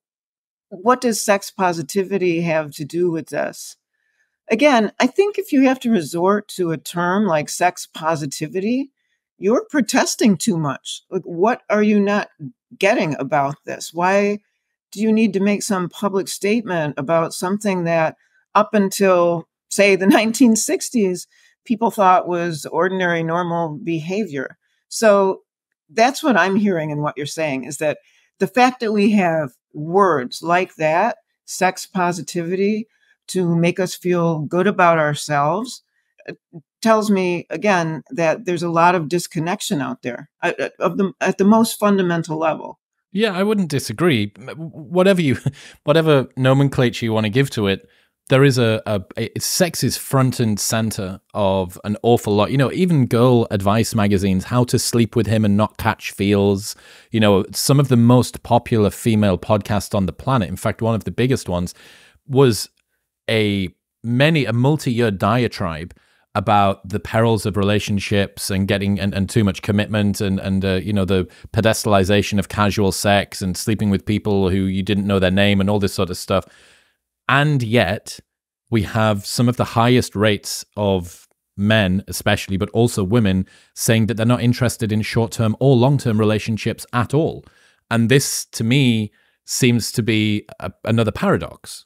what does sex positivity have to do with this? Again, I think if you have to resort to a term like sex positivity, you're protesting too much. Like, what are you not getting about this? Why do you need to make some public statement about something that up until, say, the 1960s, people thought was ordinary, normal behavior? So that's what I'm hearing and what you're saying is that the fact that we have words like that, sex positivity, to make us feel good about ourselves, uh, tells me again that there's a lot of disconnection out there uh, uh, of the at the most fundamental level. Yeah, I wouldn't disagree. Whatever you, whatever nomenclature you want to give to it, there is a, a, sex is front and center of an awful lot. You know, even girl advice magazines, how to sleep with him and not catch feels. You know, some of the most popular female podcasts on the planet. In fact, one of the biggest ones was a many a multi-year diatribe about the perils of relationships and getting and, and too much commitment and and uh, you know the pedestalization of casual sex and sleeping with people who you didn't know their name and all this sort of stuff. And yet we have some of the highest rates of men especially but also women saying that they're not interested in short-term or long-term relationships at all. And this to me seems to be a, another paradox.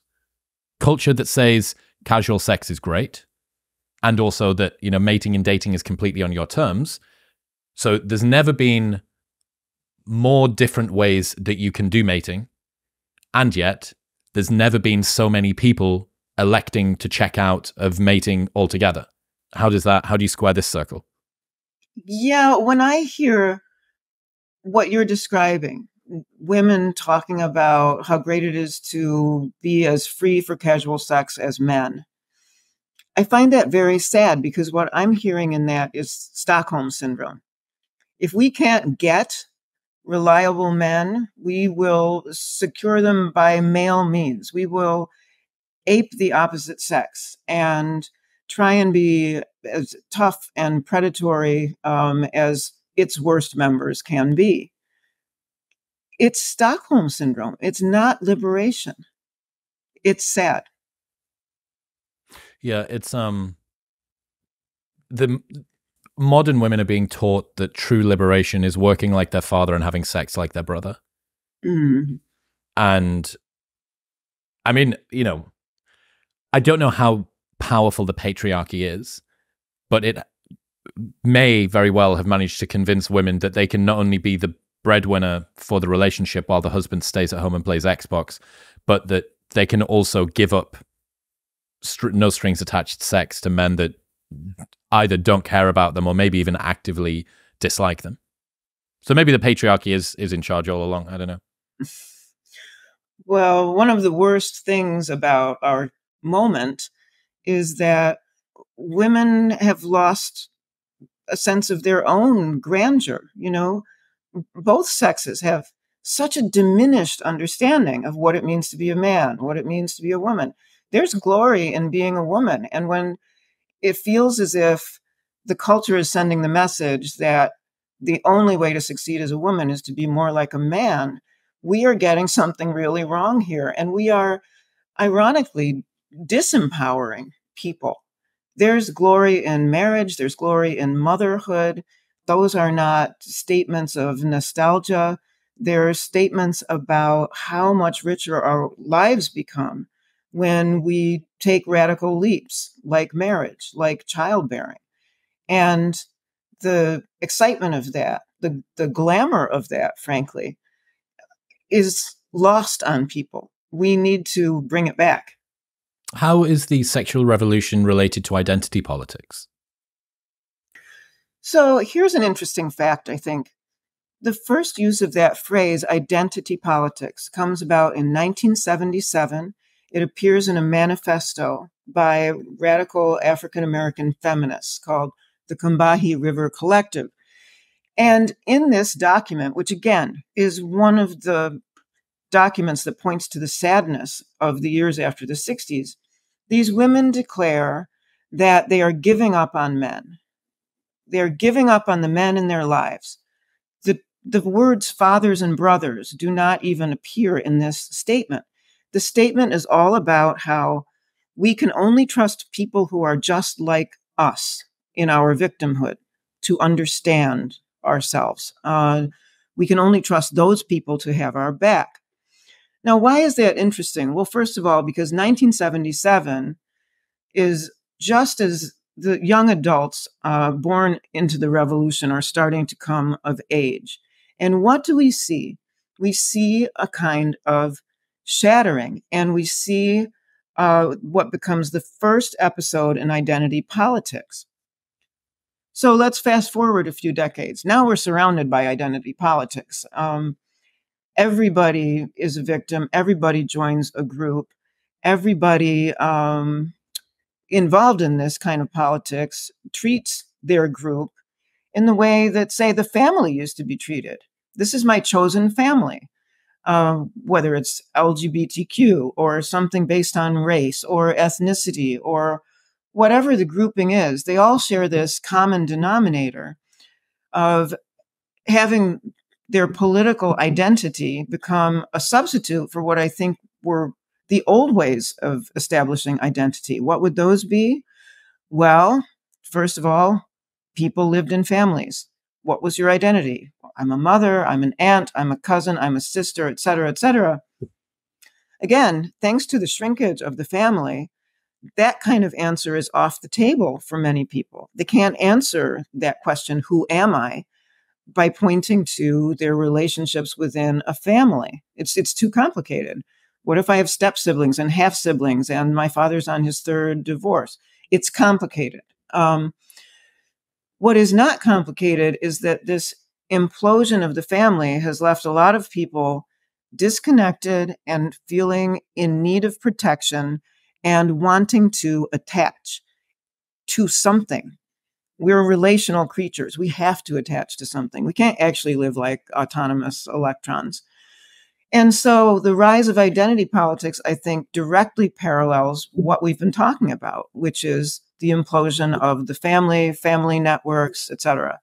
Culture that says casual sex is great and also that you know mating and dating is completely on your terms. So there's never been more different ways that you can do mating. And yet there's never been so many people electing to check out of mating altogether. How does that how do you square this circle? Yeah when i hear what you're describing women talking about how great it is to be as free for casual sex as men I find that very sad because what I'm hearing in that is Stockholm syndrome. If we can't get reliable men, we will secure them by male means. We will ape the opposite sex and try and be as tough and predatory um, as its worst members can be. It's Stockholm syndrome. It's not liberation. It's sad. Yeah, it's um the modern women are being taught that true liberation is working like their father and having sex like their brother. Mm. And I mean, you know, I don't know how powerful the patriarchy is, but it may very well have managed to convince women that they can not only be the breadwinner for the relationship while the husband stays at home and plays Xbox, but that they can also give up str- no strings attached sex to men that either don't care about them or maybe even actively dislike them. So maybe the patriarchy is is in charge all along. I don't know. Well, one of the worst things about our moment is that women have lost a sense of their own grandeur. You know, both sexes have such a diminished understanding of what it means to be a man, what it means to be a woman there's glory in being a woman. And when it feels as if the culture is sending the message that the only way to succeed as a woman is to be more like a man. We are getting something really wrong here. And we are, ironically, disempowering people. There's glory in marriage, there's glory in motherhood. Those are not statements of nostalgia. They're statements about how much richer our lives become when we take radical leaps like marriage, like childbearing. And the excitement of that, the, the glamour of that, frankly, is lost on people. We need to bring it back. How is the sexual revolution related to identity politics? So here's an interesting fact, I think. The first use of that phrase, identity politics, comes about in 1977. It appears in a manifesto by radical African American feminists called the Combahee River Collective. And in this document, which again is one of the documents that points to the sadness of the years after the 60s, these women declare that they are giving up on men. They are giving up on the men in their lives. The, the words fathers and brothers do not even appear in this statement. The statement is all about how we can only trust people who are just like us in our victimhood to understand ourselves. Uh, we can only trust those people to have our back. Now, why is that interesting? Well, first of all, because 1977 is just as the young adults uh, born into the revolution are starting to come of age. And what do we see? We see a kind of shattering, and we see uh, what becomes the first episode in identity politics. So let's fast forward a few decades. Now we're surrounded by identity politics. Um, everybody is a victim, everybody joins a group, everybody um, involved in this kind of politics treats their group in the way that, say, the family used to be treated. This is my chosen family. Uh, whether it's LGBTQ or something based on race or ethnicity or whatever the grouping is, they all share this common denominator of having their political identity become a substitute for what I think were the old ways of establishing identity. What would those be? Well, first of all, people lived in families. What was your identity? I'm a mother, I'm an aunt, I'm a cousin, I'm a sister, etc., etc. Again, thanks to the shrinkage of the family, that kind of answer is off the table for many people. They can't answer that question, who am I, by pointing to their relationships within a family. It's it's too complicated. What if I have step siblings and half siblings and my father's on his third divorce? It's complicated. Um, what is not complicated is that this implosion of the family has left a lot of people disconnected and feeling in need of protection and wanting to attach to something. We're relational creatures. We have to attach to something. We can't actually live like autonomous electrons. And so the rise of identity politics, I think, directly parallels what we've been talking about, which is the implosion of the family, family networks, etc.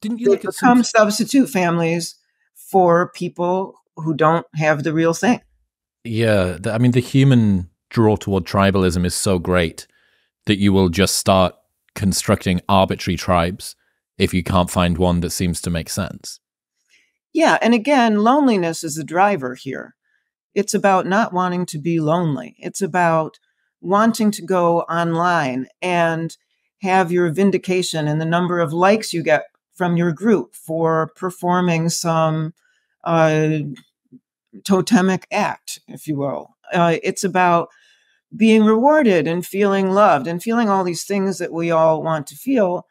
Didn't you they become substitute families for people who don't have the real thing? Yeah, I mean, the human draw toward tribalism is so great that you will just start constructing arbitrary tribes if you can't find one that seems to make sense. Yeah, and again, loneliness is the driver here. It's about not wanting to be lonely. It's about wanting to go online and have your vindication and the number of likes you get from your group for performing some uh, totemic act, if you will. Uh, it's about being rewarded and feeling loved and feeling all these things that we all want to feel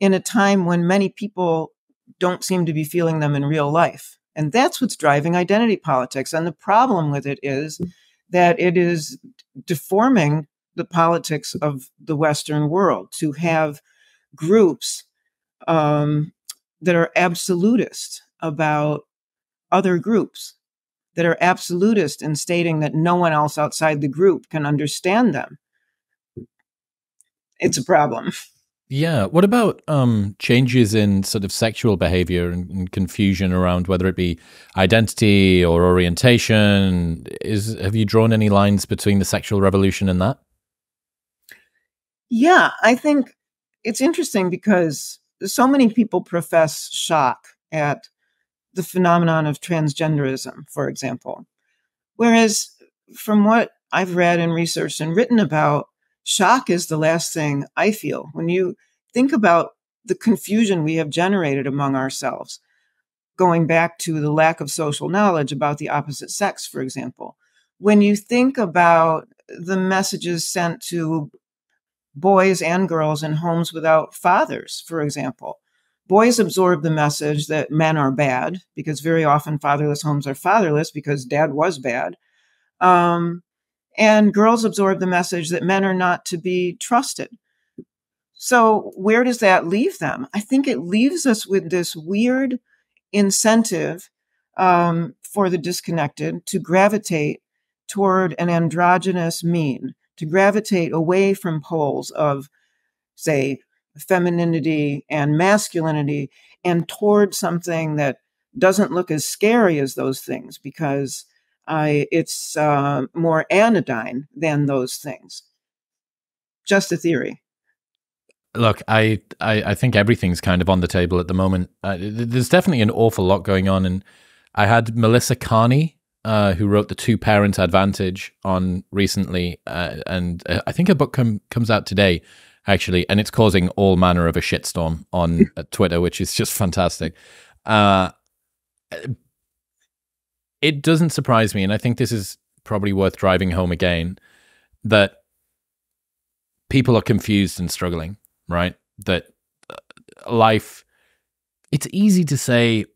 in a time when many people don't seem to be feeling them in real life. And that's what's driving identity politics. And the problem with it is that it is deforming the politics of the Western world to have groups um, that are absolutist about other groups that are absolutist in stating that no one else outside the group can understand them. it's a problem. Yeah. What about um, changes in sort of sexual behavior and, and, confusion around whether it be identity or orientation? Is have you drawn any lines between the sexual revolution and that? Yeah, I think it's interesting because so many people profess shock at the phenomenon of transgenderism, for example. Whereas, from what I've read and researched and written about, shock is the last thing I feel. When you think about the confusion we have generated among ourselves, going back to the lack of social knowledge about the opposite sex, for example. When you think about the messages sent to boys and girls in homes without fathers, for example, boys absorb the message that men are bad because very often fatherless homes are fatherless because dad was bad. Um, and girls absorb the message that men are not to be trusted. So, where does that leave them? I think it leaves us with this weird incentive um, for the disconnected to gravitate toward an androgynous mean, to gravitate away from poles of, say, femininity and masculinity and toward something that doesn't look as scary as those things because uh, it's uh, more anodyne than those things. Just a theory. Look, I, I, I think everything's kind of on the table at the moment. Uh, there's definitely an awful lot going on, and I had Melissa Kearney, uh, who wrote the Two Parent Advantage, on recently, uh, and uh, I think a book com- comes out today, actually, and it's causing all manner of a shitstorm on Twitter, which is just fantastic. It doesn't surprise me, and I think this is probably worth driving home again that people are confused and struggling, right? That uh, life, it's easy to say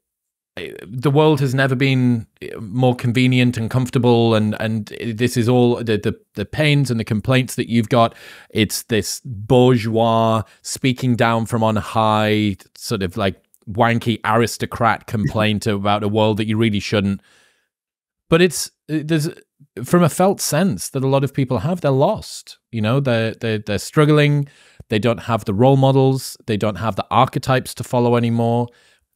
uh, the world has never been uh, more convenient and comfortable and and this is all the, the the pains and the complaints that you've got it's this bourgeois speaking down from on high sort of like wanky aristocrat complaint about a world that you really shouldn't but it's there's from a felt sense that a lot of people have they're lost you know they're they're, they're struggling they don't have the role models they don't have the archetypes to follow anymore.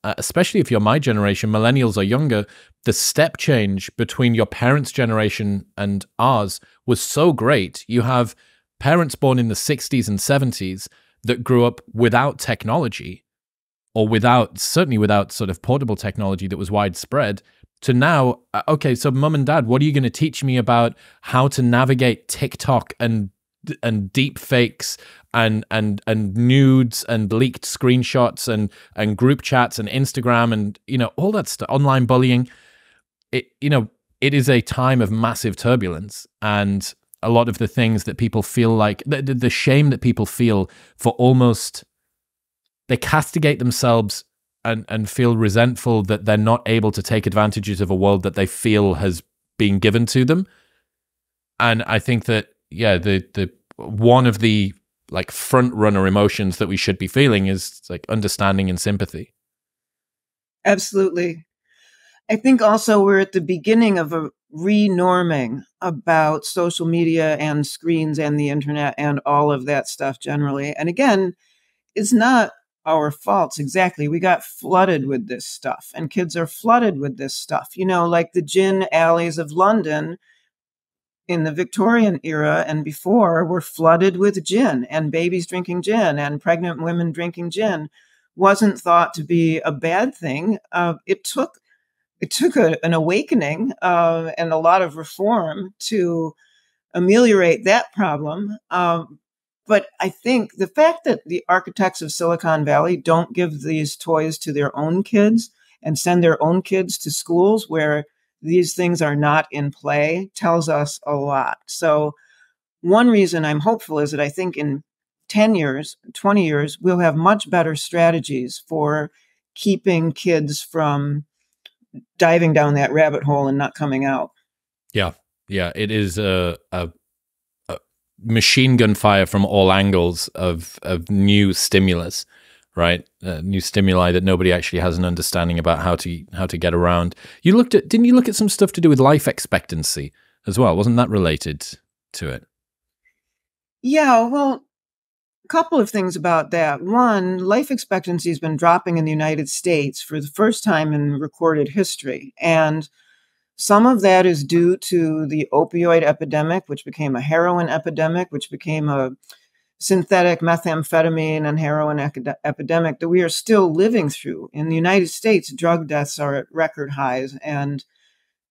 Uh, especially if you're my generation millennials or younger the step change between your parents generation and ours was so great. You have parents born in the 60s and 70s that grew up without technology or without certainly without sort of portable technology that was widespread to now, uh, okay, so mum and dad, what are you going to teach me about how to navigate TikTok and and deep fakes and and and nudes and leaked screenshots and and group chats and Instagram and you know all that stuff, online bullying. It you know it is a time of massive turbulence and a lot of the things that people feel like the, the, the shame that people feel for almost they castigate themselves and and feel resentful that they're not able to take advantages of a world that they feel has been given to them. And I think that yeah, the the one of the like front runner emotions that we should be feeling is like understanding and sympathy. Absolutely. I think also we're at the beginning of a renorming about social media and screens and the internet and all of that stuff generally. And again, it's not our faults. Exactly. We got flooded with this stuff and kids are flooded with this stuff. You know like the gin alleys of london in the victorian era and before were flooded with gin and babies drinking gin and pregnant women drinking gin wasn't thought to be a bad thing. Uh, it took it took a, an awakening uh, and a lot of reform to ameliorate that problem. Um, but I think the fact that the architects of Silicon Valley don't give these toys to their own kids and send their own kids to schools where these things are not in play tells us a lot. So, one reason I'm hopeful is that I think in 10 years, 20 years, we'll have much better strategies for keeping kids from diving down that rabbit hole and not coming out. Yeah. Yeah. It is a, a machine gun fire from all angles of of new stimulus right uh, new stimuli that nobody actually has an understanding about how to how to get around you looked at didn't you look at some stuff to do with life expectancy as well wasn't that related to it yeah well a couple of things about that. One, life expectancy has been dropping in the United States for the first time in recorded history. And some of that is due to the opioid epidemic, which became a heroin epidemic, which became a synthetic methamphetamine and heroin epidemic that we are still living through. In the United States, drug deaths are at record highs, and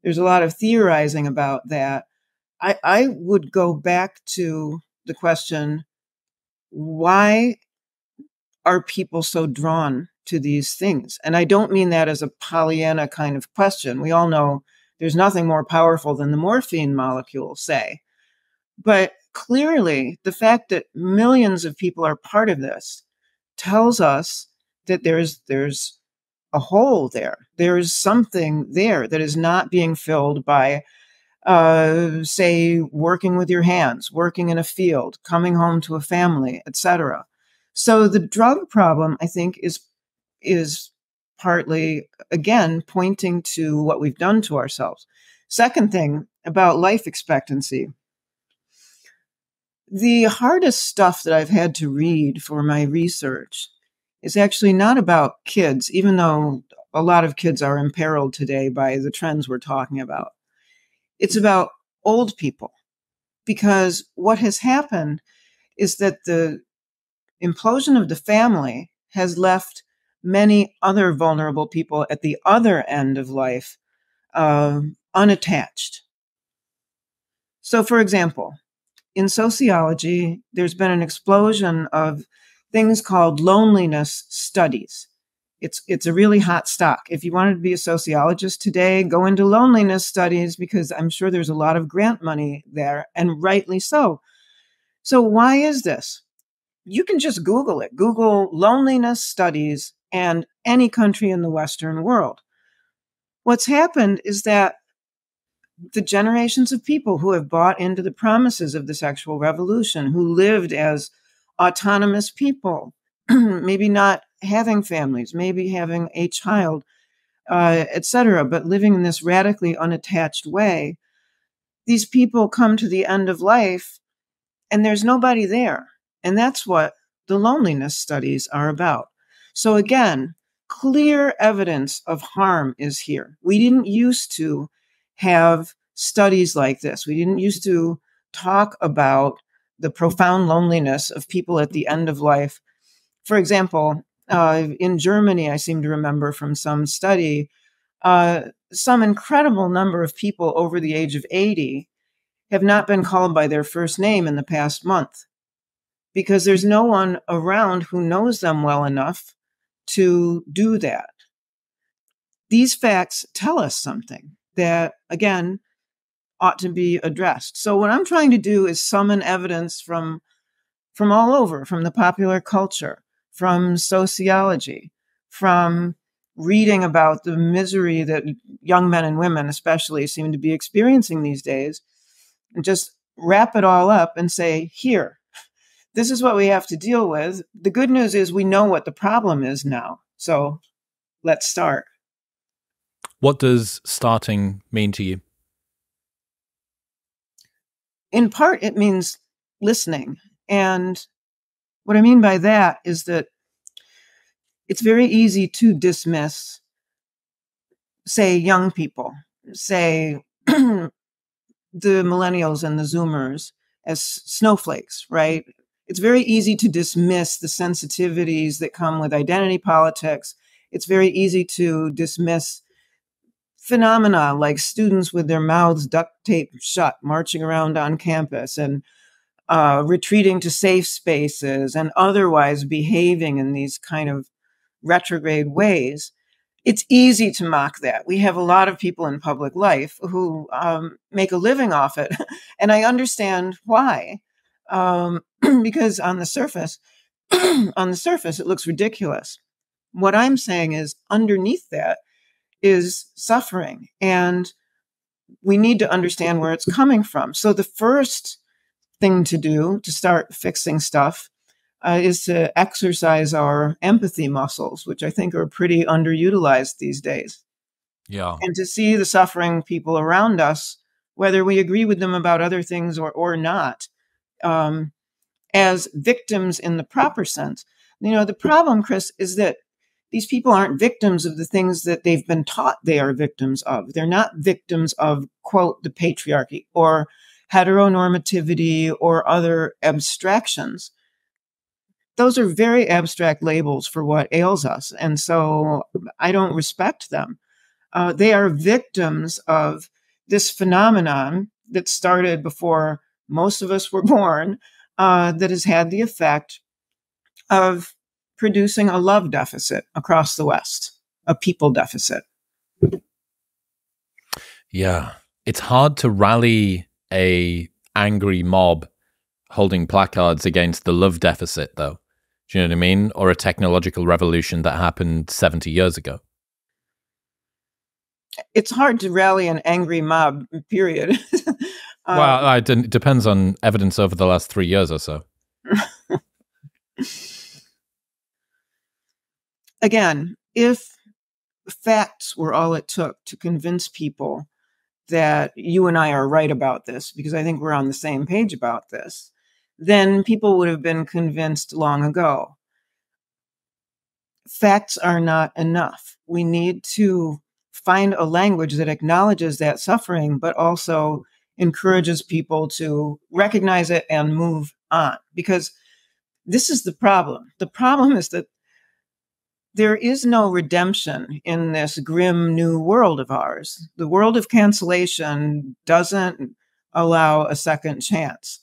there's a lot of theorizing about that. I, I would go back to the question why are people so drawn to these things? And I don't mean that as a Pollyanna kind of question. We all know there's nothing more powerful than the morphine molecule, say. But clearly, the fact that millions of people are part of this tells us that there's there's a hole there. There is something there that is not being filled by uh, say working with your hands, working in a field, coming home to a family, etc. So the drug problem, I think, is is partly again pointing to what we've done to ourselves. Second thing about life expectancy. The hardest stuff that I've had to read for my research is actually not about kids, even though a lot of kids are imperiled today by the trends we're talking about. It's about old people. Because what has happened is that the implosion of the family has left many other vulnerable people at the other end of life uh, unattached. So, for example, in sociology, there's been an explosion of things called loneliness studies it's it's a really hot stock. If you wanted to be a sociologist today, go into loneliness studies because I'm sure there's a lot of grant money there, and rightly so. So why is this? You can just Google it. Google loneliness studies and any country in the Western world. What's happened is that the generations of people who have bought into the promises of the sexual revolution, who lived as autonomous people, maybe not having families, maybe having a child, uh, etc., but living in this radically unattached way, these people come to the end of life and there's nobody there. And that's what the loneliness studies are about. So again, clear evidence of harm is here. We didn't used to have studies like this. We didn't used to talk about the profound loneliness of people at the end of life. For example, uh, in Germany, I seem to remember from some study, uh, some incredible number of people over the age of 80 have not been called by their first name in the past month because there's no one around who knows them well enough to do that. These facts tell us something that, again, ought to be addressed. So, what I'm trying to do is summon evidence from, from all over, from the popular culture, from sociology, from reading about the misery that young men and women, especially, seem to be experiencing these days, and just wrap it all up and say, here, this is what we have to deal with. The good news is we know what the problem is now. So let's start. What does starting mean to you? In part, it means listening. And what I mean by that is that it's very easy to dismiss, say, young people, say, the millennials and the Zoomers as snowflakes, right? It's very easy to dismiss the sensitivities that come with identity politics. It's very easy to dismiss phenomena like students with their mouths duct taped shut marching around on campus and uh, retreating to safe spaces and otherwise behaving in these kind of retrograde ways, it's easy to mock that. We have a lot of people in public life who um, make a living off it. and I understand why. Um, because on the surface, on the surface, it looks ridiculous. What I'm saying is underneath that is suffering. And we need to understand where it's coming from. So the first thing to do to start fixing stuff uh, is to exercise our empathy muscles, which I think are pretty underutilized these days. Yeah. And to see the suffering people around us, whether we agree with them about other things or, or not, um, as victims in the proper sense. You know, the problem, Chris, is that these people aren't victims of the things that they've been taught they are victims of. They're not victims of, quote, the patriarchy or heteronormativity or other abstractions. Those are very abstract labels for what ails us. And so I don't respect them. Uh, they are victims of this phenomenon that started before most of us were born, uh, that has had the effect of producing a love deficit across the West, a people deficit. Yeah. It's hard to rally a angry mob holding placards against the love deficit though. Do you know what I mean? Or a technological revolution that happened 70 years ago. It's hard to rally an angry mob, period. um, well, it depends on evidence over the last three years or so. again, if facts were all it took to convince people that you and I are right about this, because I think we're on the same page about this, then people would have been convinced long ago. Facts are not enough. We need to find a language that acknowledges that suffering, but also encourages people to recognize it and move on. Because this is the problem. The problem is that there is no redemption in this grim new world of ours. The world of cancellation doesn't allow a second chance.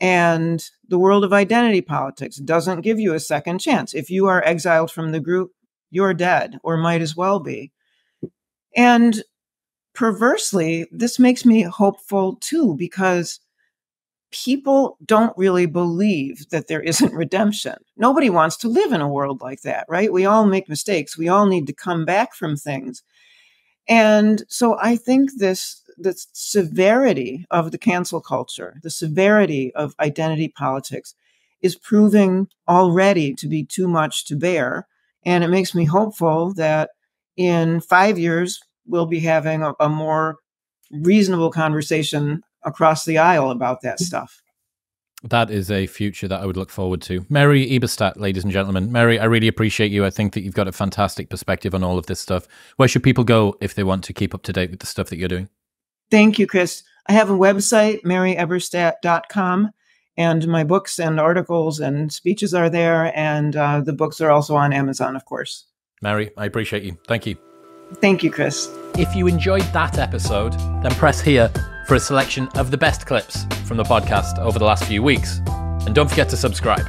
And the world of identity politics doesn't give you a second chance. If you are exiled from the group, you're dead or might as well be. And perversely, this makes me hopeful too, because people don't really believe that there isn't redemption. Nobody wants to live in a world like that, right? We all make mistakes. We all need to come back from things. And so I think this the severity of the cancel culture, the severity of identity politics is proving already to be too much to bear. And it makes me hopeful that in five years, we'll be having a, a more reasonable conversation across the aisle about that stuff. That is a future that I would look forward to. Mary Eberstadt, ladies and gentlemen. Mary, I really appreciate you. I think that you've got a fantastic perspective on all of this stuff. Where should people go if they want to keep up to date with the stuff that you're doing? Thank you, Chris. I have a website, maryeberstadt.com, and my books and articles and speeches are there. And uh, the books are also on Amazon, of course. Mary, I appreciate you. Thank you. Thank you, Chris. If you enjoyed that episode, then press here for a selection of the best clips from the podcast over the last few weeks. And don't forget to subscribe.